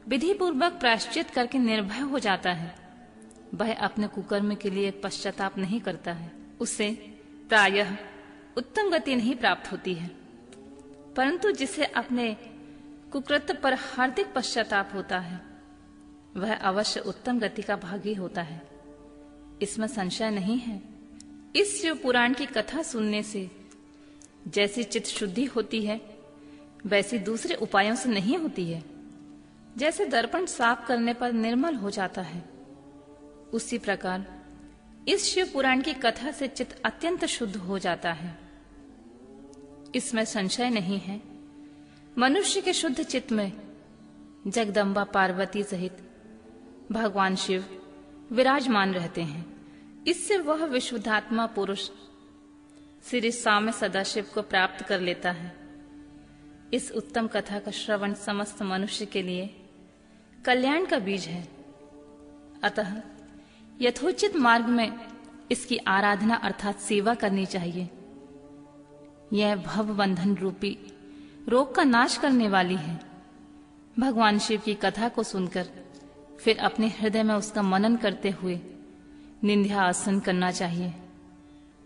विधि पूर्वक प्रायश्चित करके निर्भय हो जाता है, वह अपने कुकर्म के लिए पश्चाताप नहीं करता है। उसे प्रायः उत्तम गति नहीं प्राप्त होती है। परंतु जिसे अपने कुकृत्य पर हार्दिक पश्चाताप होता है, वह अवश्य उत्तम गति का भागी होता है। इसमें संशय नहीं है। इस शिव पुराण की कथा सुनने से जैसी चित्त शुद्धि होती है, वैसी दूसरे उपायों से नहीं होती है। जैसे दर्पण साफ़ करने पर निर्मल हो जाता है। उसी प्रकार इस शिव पुराण की कथा से चित्त अत्यंत शुद्ध हो जाता है। इसमें संशय नहीं है। मनुष्य के शुद्ध चित्त में जगदम्बा पार्वती सहित भगवान शिव विराजमान रहते हैं। इससे वह विशुद्धात्मा पुरुष श्री साम्य सदाशिव को प्राप्त कर लेता है। इस उत्तम कथा का श्रवण समस्त मनुष्य के लिए कल्याण का बीज है। अतः यथोचित मार्ग में इसकी आराधना अर्थात सेवा करनी चाहिए। यह भव बंधन रूपी, रोग का नाश करने वाली है। भगवान शिव की कथा को सुनकर, फिर अपने हृदय में उसका मनन करते हुए, निंध्या आसन करना चाहिए।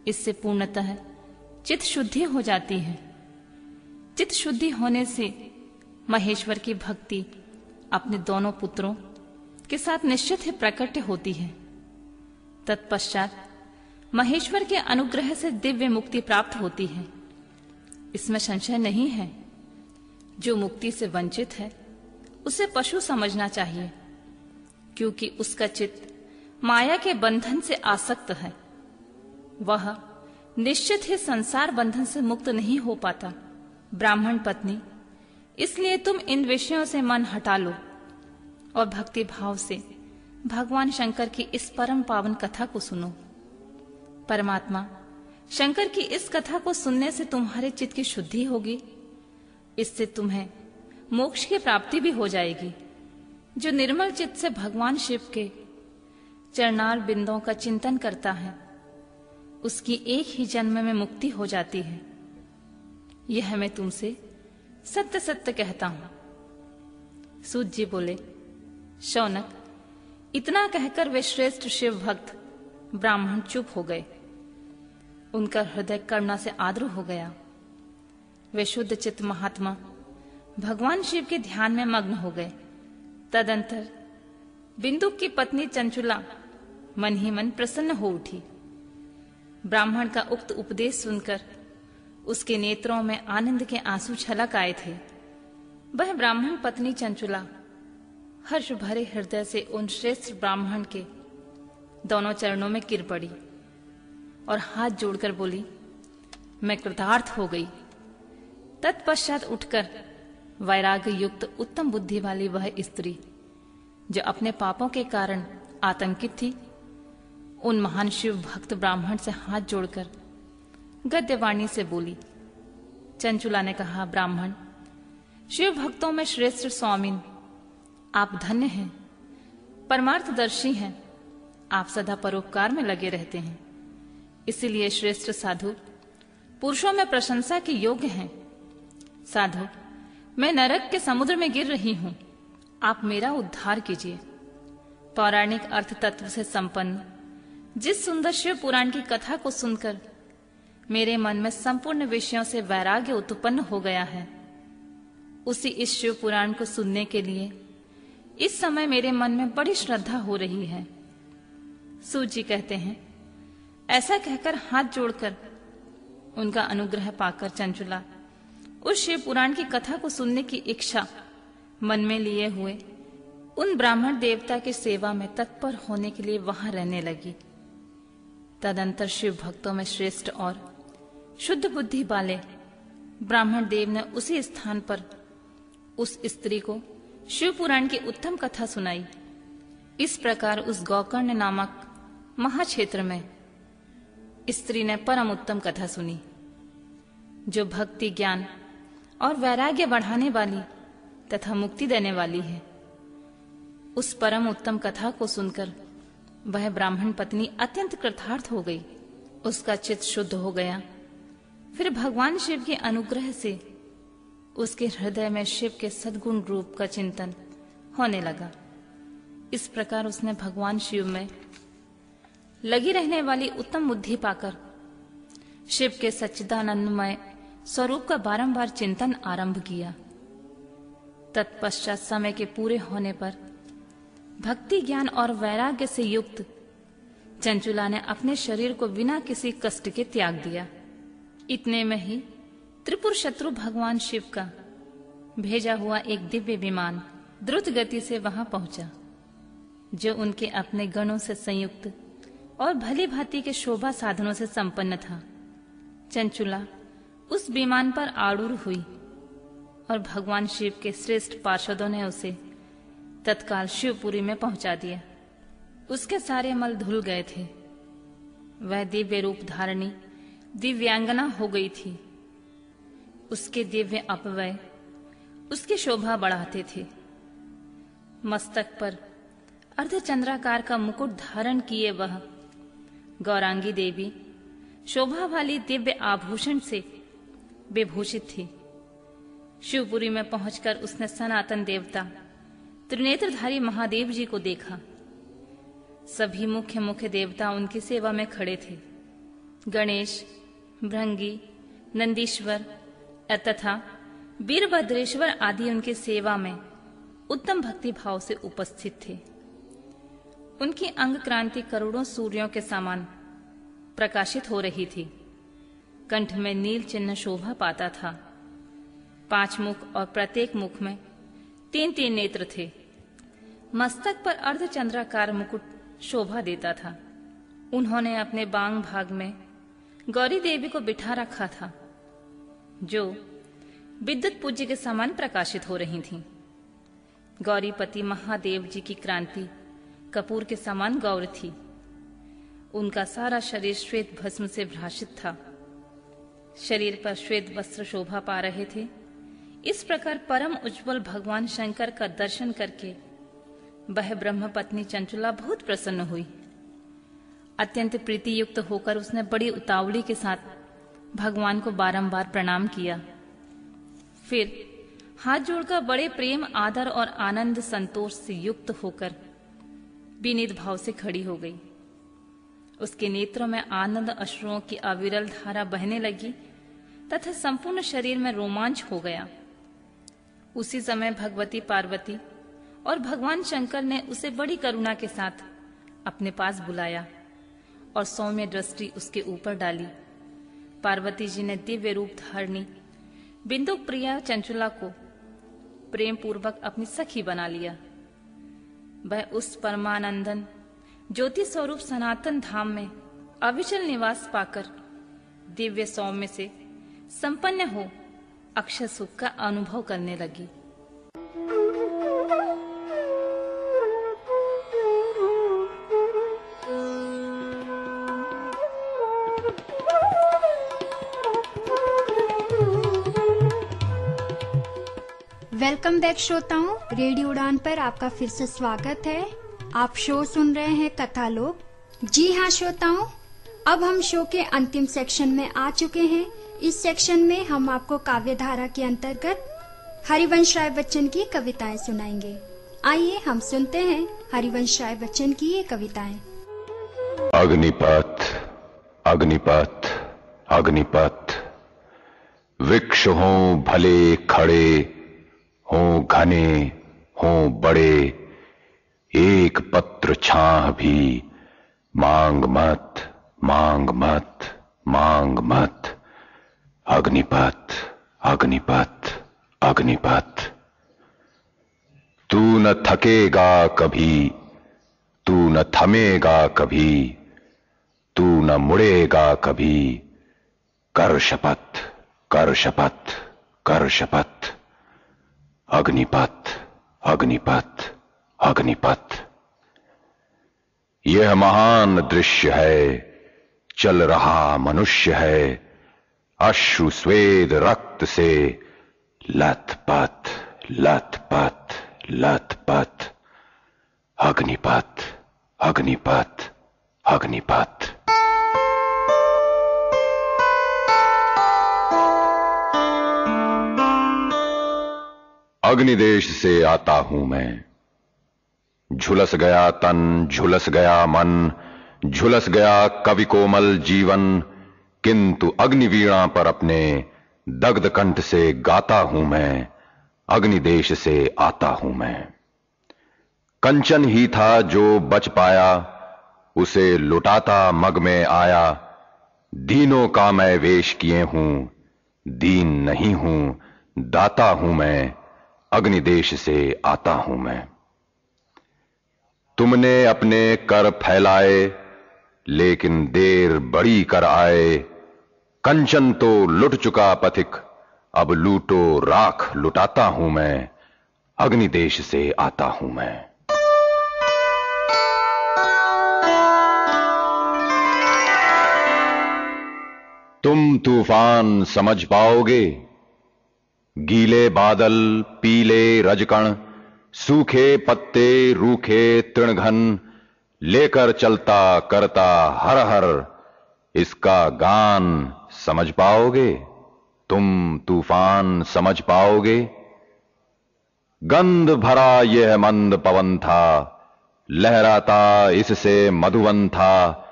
इससे पूर्णतः चित्त शुद्धि हो जाती है। चित्त शुद्धि होने से महेश्वर की भक्ति अपने दोनों पुत्रों के साथ निश्चित ही प्रकट होती है। तत्पश्चात महेश्वर के अनुग्रह से दिव्य मुक्ति प्राप्त होती है। इसमें संशय नहीं है। जो मुक्ति से वंचित है, उसे पशु समझना चाहिए, क्योंकि उसका चित्त माया के बंधन से आसक्त है। वह निश्चित ही संसार बंधन से मुक्त नहीं हो पाता। ब्राह्मण पत्नी, इसलिए तुम इन विषयों से मन हटा लो और भक्ति भाव से भगवान शंकर की इस परम पावन कथा को सुनो। परमात्मा शंकर की इस कथा को सुनने से तुम्हारे चित्त की शुद्धि होगी। इससे तुम्हें मोक्ष की प्राप्ति भी हो जाएगी। जो निर्मल चित्त से भगवान शिव के चरणार बिंदों का चिंतन करता है, उसकी एक ही जन्म में मुक्ति हो जाती है। यह मैं तुमसे सत्य सत्य कहता हूँ। सूत जी बोले, शौनक, इतना कहकर वे श्रेष्ठ शिव भक्त ब्राह्मण चुप हो गए। उनका हृदय करुणा से आद्र हो गया। वे शुद्ध चित्त महात्मा भगवान शिव के ध्यान में मग्न हो गए। तदंतर बिंदु की पत्नी चंचुला मन ही मन प्रसन्न हो उठी। ब्राह्मण का उक्त उपदेश सुनकर उसके नेत्रों में आनंद के आँसू छलक आए थे। वह ब्राह्मण पत्नी चंचुला हर्ष भरे हृदय से उन श्रेष्ठ ब्राह्मण के दोनों चरणों में गिर पड़ी। और हाथ जोड़कर बोली, मैं कृतार्थ हो गई। तत्पश्चात उठकर वैराग्य युक्त उत्तम बुद्धि वाली वह स्त्री, जो अपने पापों के कारण आतंकित थी, उन महान शिव भक्त ब्राह्मण से हाथ जोड़कर गद्यवाणी से बोली, चंचुला ने कहा, ब्राह्मण, शिव भक्तों में श्रेष्ठ स्वामीन, आप धन्य हैं, परमार्थदर्शी हैं, आप सदा परोपकार में लगे रहते हैं। इसीलिए श्रेष्ठ साधु। पुरुषों में प्रशंसा के योग्य हैं। साधु, मैं नरक के समुद्र में गिर रही हूँ। आप मेरा उद्धार कीजिए। पौराणिक अर्थ तत्व से संपन्न। जिस सुंदर शिव पुराण की कथा को सुनकर मेरे मन में संपूर्ण विषयों से वैराग्य उत्पन्न हो गया है। उसी इस शिव पुराण को सुनने के लिए इस समय मेरे मन में बड़ी श्रद्धा हो रही है। सूजी कहते हैं ऐसा कहकर हाथ जोड़कर उनका अनुग्रह पाकर चंचुला। उस शिव पुराण की कथा को सुनने की इच्छा मन में लिए हुए उन ब्राह्मण देवता की सेवा में तत्पर होने के लिए वहाँ रहने लगी। तदंतर शिव भक्तों में श्रेष्ठ और शुद्ध बुद्धि वाले ब्राह्मण देव ने उसी स्थान पर उस स्त्री को शिव पुराण की उत्तम कथा सुनाई। इस प्रकार उस गौकर्ण नामक महाक्षेत्र में स्त्री ने परम उत्तम कथा सुनी, जो भक्ति, ज्ञान और वैराग्य बढ़ाने वाली तथा मुक्ति देने वाली है। उस परम उत्तम कथा को सुनकर वह ब्राह्मण पत्नी अत्यंत कृतार्थ हो गई। उसका चित्त शुद्ध हो गया। फिर भगवान शिव के अनुग्रह से उसके हृदय में शिव के सद्गुण रूप का चिंतन होने लगा। इस प्रकार उसने भगवान शिव में लगी रहने वाली उत्तम बुद्धि पाकर। शिव के सच्चिदानंदमय स्वरूप का बारंबार चिंतन आरंभ किया। तत्पश्चात समय के पूरे होने पर भक्ति ज्ञान और वैराग्य से युक्त चंचुला ने अपने शरीर को बिना किसी कष्ट के त्याग दिया। इतने में ही त्रिपुर शत्रु भगवान शिव का भेजा हुआ एक दिव्य विमान द्रुत गति से वहाँ पहुँचा, जो उनके अपने गणों से संयुक्त और भली भांति के शोभा साधनों से संपन्न था। चंचुला उस विमान पर आरूढ़ हुई और भगवान शिव के श्रेष्ठ पार्षदों ने उसे तत्काल शिवपुरी में पहुँचा दिया। उसके सारे मल धुल गए थे। वह दिव्य रूप धारणी, दिव्यांगना हो गई थी। उसके दिव्य अपवय उसकी शोभा बढ़ाते थे। मस्तक पर अर्धचंद्राकार का मुकुट धारण किए वह गौरांगी देवी, शोभा वाली दिव्य आभूषण से विभूषित थी। शिवपुरी में पहुंचकर उसने सनातन देवता, त्रिनेत्रधारी महादेव जी को देखा। सभी मुख्य मुख्य देवता उनकी सेवा में खड़े थे। गणेश, भृंगी, नंदीश्वर तथा वीरभद्रेश्वर आदि उनकी सेवा में उत्तम भक्ति भाव से उपस्थित थे। उनकी अंग क्रांति करोड़ों सूर्यों के समान प्रकाशित हो रही थी। कंठ में नील चिन्ह शोभा पाता था। पाँच मुख और प्रत्येक मुख में तीन तीन नेत्र थे। मस्तक पर अर्धचंद्राकार मुकुट शोभा देता था। उन्होंने अपने बांग भाग में गौरी देवी को बिठा रखा था, जो विद्युत पूज्य के समान प्रकाशित हो रही थी। गौरीपति महादेव जी की क्रांति कपूर के समान गौर थी। उनका सारा शरीर श्वेत भस्म से भ्राषित था। शरीर पर श्वेत वस्त्र शोभा पा रहे थे। इस प्रकार परम उज्जवल भगवान शंकर का दर्शन करके वह ब्रह्म पत्नी चंचुला बहुत प्रसन्न हुई। अत्यंत प्रीति युक्त होकर उसने बड़ी उतावली के साथ भगवान को बारंबार प्रणाम किया। फिर हाथ जोड़कर बड़े प्रेम, आदर और आनंद संतोष से युक्त होकर विनित भाव से खड़ी हो गई। उसके नेत्रों में आनंद अश्रुओं की अविरल धारा बहने लगी, तथा संपूर्ण शरीर में रोमांच हो गया। उसी समय भगवती पार्वती और भगवान शंकर ने उसे बड़ी करुणा के साथ अपने पास बुलाया और सौम्य दृष्टि उसके ऊपर डाली। पार्वती जी ने दिव्य रूप धारणी, बिंदु प्रिया चंचुला को प्रेम पूर्वक अपनी सखी बना लिया। वह उस परमानंदन, ज्योति स्वरूप सनातन धाम में अविचल निवास पाकर दिव्य सौम्य से संपन्न हो अक्षर सुख का अनुभव करने लगी। वेलकम बैक श्रोताओं, रेडियो उड़ान पर आपका फिर से स्वागत है। आप शो सुन रहे हैं कथा लोग जी हाँ श्रोताओं, अब हम शो के अंतिम सेक्शन में आ चुके हैं। इस सेक्शन में हम आपको काव्य धारा के अंतर्गत हरिवंश राय बच्चन की कविताएँ सुनाएँगे। आइए हम सुनते हैं हरिवंश राय बच्चन की ये कविताएँ। अग्निपथ अग्निपथ अग्निपथ वृक्ष हो भले खड़े हों घने, हों बड़े, एक पत्र छाह भी, मांग मत मांग मत मांग मत, अग्निपथ अग्निपथ अग्निपथ। तू न थकेगा कभी, तू न थमेगा कभी, तू न मुड़ेगा कभी, कर शपथ कर शपथ कर शपथ। अग्निपथ अग्निपथ अग्निपथ यह महान दृश्य है, चल रहा मनुष्य है, अश्रु स्वेद रक्त से। लथपथ लथपथ लथपथ। अग्निपथ अग्निपथ अग्निपथ अग्निदेश से आता हूँ मैं। झुलस गया तन, झुलस गया मन, झुलस गया कवि कोमल जीवन, किंतु अग्निवीणा पर अपने दग्ध कंठ से गाता हूँ मैं, अग्निदेश से आता हूँ मैं। कंचन ही था जो बच पाया, उसे लुटाता मग में आया, दीनों का मैं वेश किए हूँ, दीन नहीं हूँ, दाता हूँ मैं अग्निदेश से आता हूँ मैं। तुमने अपने कर फैलाए, लेकिन देर बड़ी कर आए। कंचन तो लुट चुका पथिक, अब लूटो राख लुटाता हूँ मैं। अग्निदेश से आता हूँ मैं। तुम तूफ़ान समझ पाओगे गीले बादल, पीले रजकण, सूखे पत्ते, रूखे तृणघन, लेकर चलता करता हर हर इसका गान समझ पाओगे? तुम तूफ़ान समझ पाओगे? गंध भरा यह मंद पवन था, लहराता इससे मधुवन था,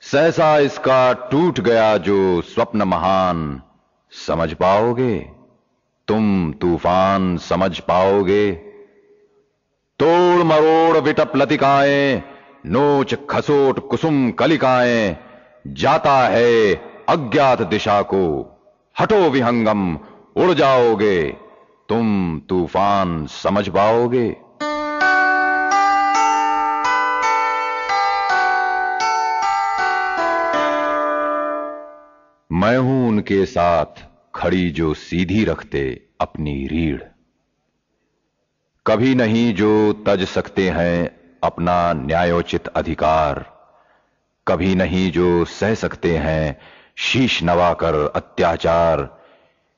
सहसा इसका टूट गया जो स्वप्न महान, समझ पाओगे? तुम तूफ़ान समझ पाओगे। तोड़ मरोड़ विटप लतिकाएँ, नोच खसोट कुसुम कलिकाएँ, जाता है अज्ञात दिशा को। हटो विहंगम, उड़ जाओगे। तुम तूफ़ान समझ पाओगे। मैं हूँ उनके साथ। खड़ी जो सीधी रखते अपनी रीढ़। कभी नहीं जो तज सकते हैं अपना न्यायोचित अधिकार। कभी नहीं जो सह सकते हैं शीश नवाकर अत्याचार।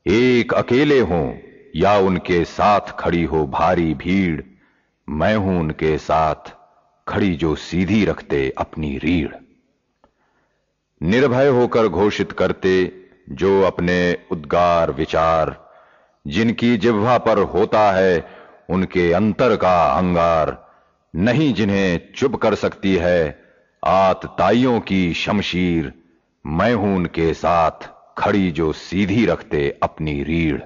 एक अकेले हों या उनके साथ खड़ी हो भारी भीड़। मैं हूँ उनके साथ खड़ी जो सीधी रखते अपनी रीढ़। निर्भय होकर घोषित करते जो अपने उद्गार विचार, जिनकी जिह्वा पर होता है, उनके अंतर का अंगार, नहीं जिन्हें चुप कर सकती है आतताइयों की शमशीर, मैं हूँ उनके साथ खड़ी जो सीधी रखते अपनी रीढ़।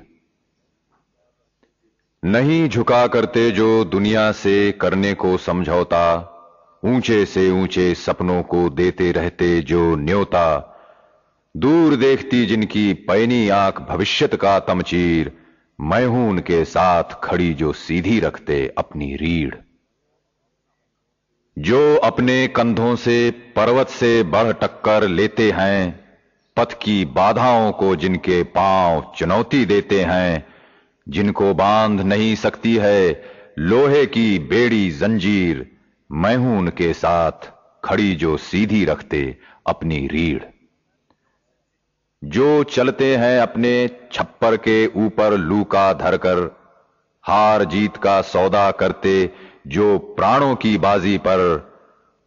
नहीं झुका करते जो दुनिया से करने को समझौता, ऊँचे से ऊँचे सपनों को देते रहते जो न्योता दूर देखती जिनकी पैनी आँख भविष्यत का तमचीर मैं हूँ उनके साथ खड़ी जो सीधी रखते अपनी रीढ़। जो अपने कंधों से, पर्वत से बढ़ टक्कर लेते हैं, पथ की बाधाओं को जिनके पाँव चुनौती देते हैं, जिनको बाँध नहीं सकती है, लोहे की बेड़ी जंजीर, मैं हूँ उनके साथ खड़ी जो सीधी रखते अपनी रीढ़। जो चलते हैं अपने छप्पर के ऊपर लूका धरकर, हार जीत का सौदा करते जो प्राणों की बाजी पर,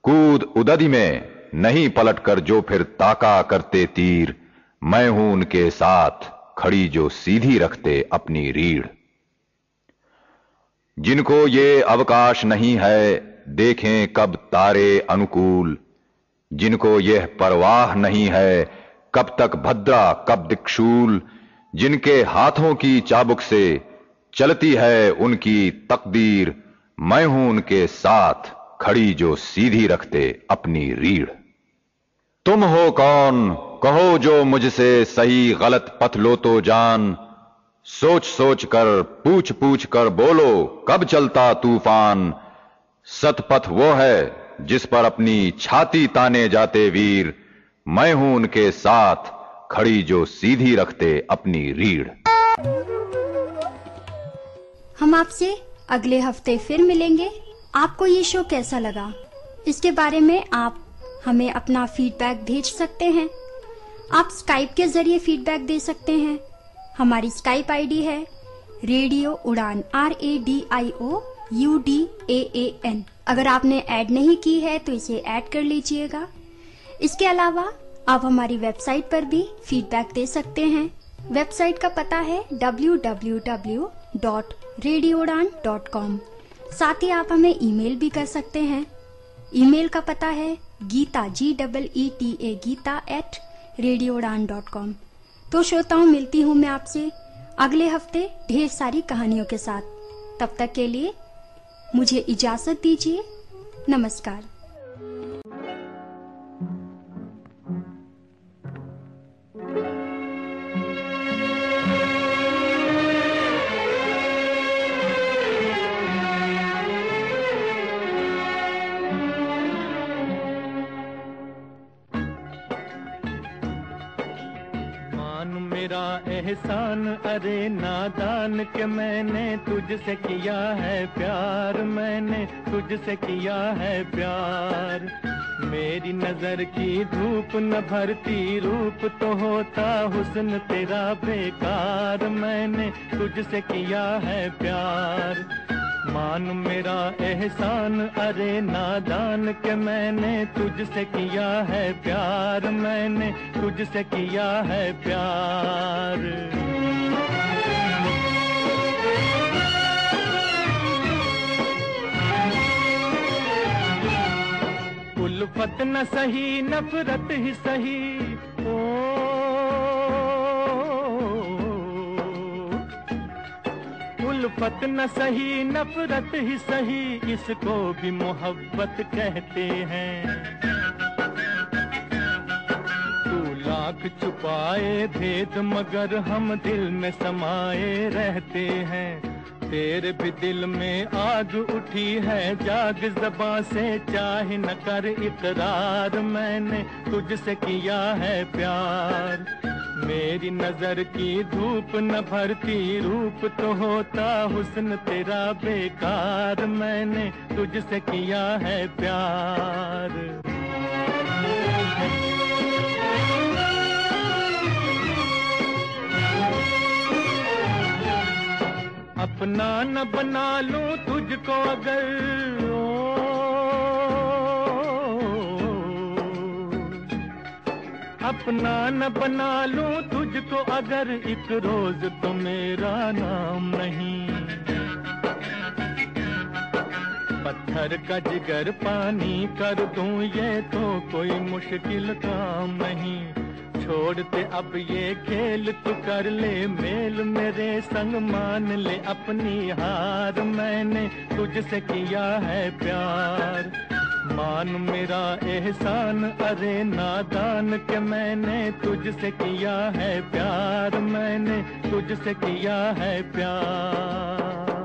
कूद उदधि में नहीं पलटकर जो फिर ताका करते तीर, मैं हूँ उनके साथ खड़ी जो सीधी रखते अपनी रीढ़। जिनको ये अवकाश नहीं है, देखें कब तारे अनुकूल, जिनको यह परवाह नहीं है कब तक भद्रा, कब दिक्षूल जिनके हाथों की चाबुक से चलती है उनकी तकदीर, मैं हूँ उनके साथ खड़ी जो सीधी रखते अपनी रीढ़। तुम हो कौन? कहो जो मुझसे सही गलत पथ लो तो जान। सोच सोच कर, पूछ पूछ कर बोलो, कब चलता तूफ़ान? सतपथ वो है जिस पर अपनी छाती ताने जाते वीर। मैं हूँ उनके साथ, खड़ी जो सीधी रखते अपनी रीढ़। हम आपसे अगले हफ़्ते फिर मिलेंगे। आपको ये शो कैसा लगा? इसके बारे में आप हमें अपना फीडबैक भेज सकते हैं। आप स्काइप के ज़रिए फीडबैक दे सकते हैं। हमारी स्काइप आईडी है radio Udaan R A D I O U D A A अगर आपने ऐड नहीं की है तो इसे ऐड कर लीजिएगा। इसके अलावा, आप हमारी वेबसाइट पर भी फीडबैक दे सकते हैं। वेबसाइट का पता है www.radiodan.com साथ ही आप हमें ईमेल भी कर सकते हैं। ईमेल का पता है Geeta G double E T A Geeta at radioudaan dot com तो श्रोताओं, मिलती हूँ मैं आपसे अगले हफ़्ते ढेर सारी कहानियों के साथ। तब तक के लिए मुझे इजाज़त दीजिए। नमस्कार। मेरा एहसान, अरे नादान के मैंने तुझसे किया है प्यार, मैंने तुझसे किया है प्यार। मेरी नज़र की धूप न भरती, रूप तो होता हुस्न तेरा बेकार, मैंने तुझसे किया है प्यार। मान मेरा एहसान, अरे नादान के मैंने तुझसे किया है प्यार, मैंने तुझसे किया है प्यार। उल्फत न सही, नफरत ही सही, ओ उल्फत न सही, नफरत ही सही, इसको भी मोहब्बत कहते हैं। तू लाख छुपाए भेद मगर हम दिल में समाये रहते हैं। तेरे भी दिल में आग उठी है, जाग जबा से चाहे न कर इकरार। मैंने तुझसे किया है प्यार। मेरी नज़र की धूप न भरती रूप तो होता हुस्न तेरा बेकार। मैंने तुझसे किया है प्यार। अपना न बना लूँ तुझको अगर ओ, अपना न बना लूँ तुझको अगर एक रोज तो मेरा नाम नहीं। पत्थर का जिगर पानी कर दूँ ये तो कोई मुश्किल काम नहीं। छोड़ते अब ये खेल तू कर ले, मेल मेरे संग मान ले, अपनी हार मैंने तुझसे किया है प्यार। मान मेरा एहसान, अरे नादान के मैंने तुझसे किया है प्यार, मैंने तुझसे किया है प्यार।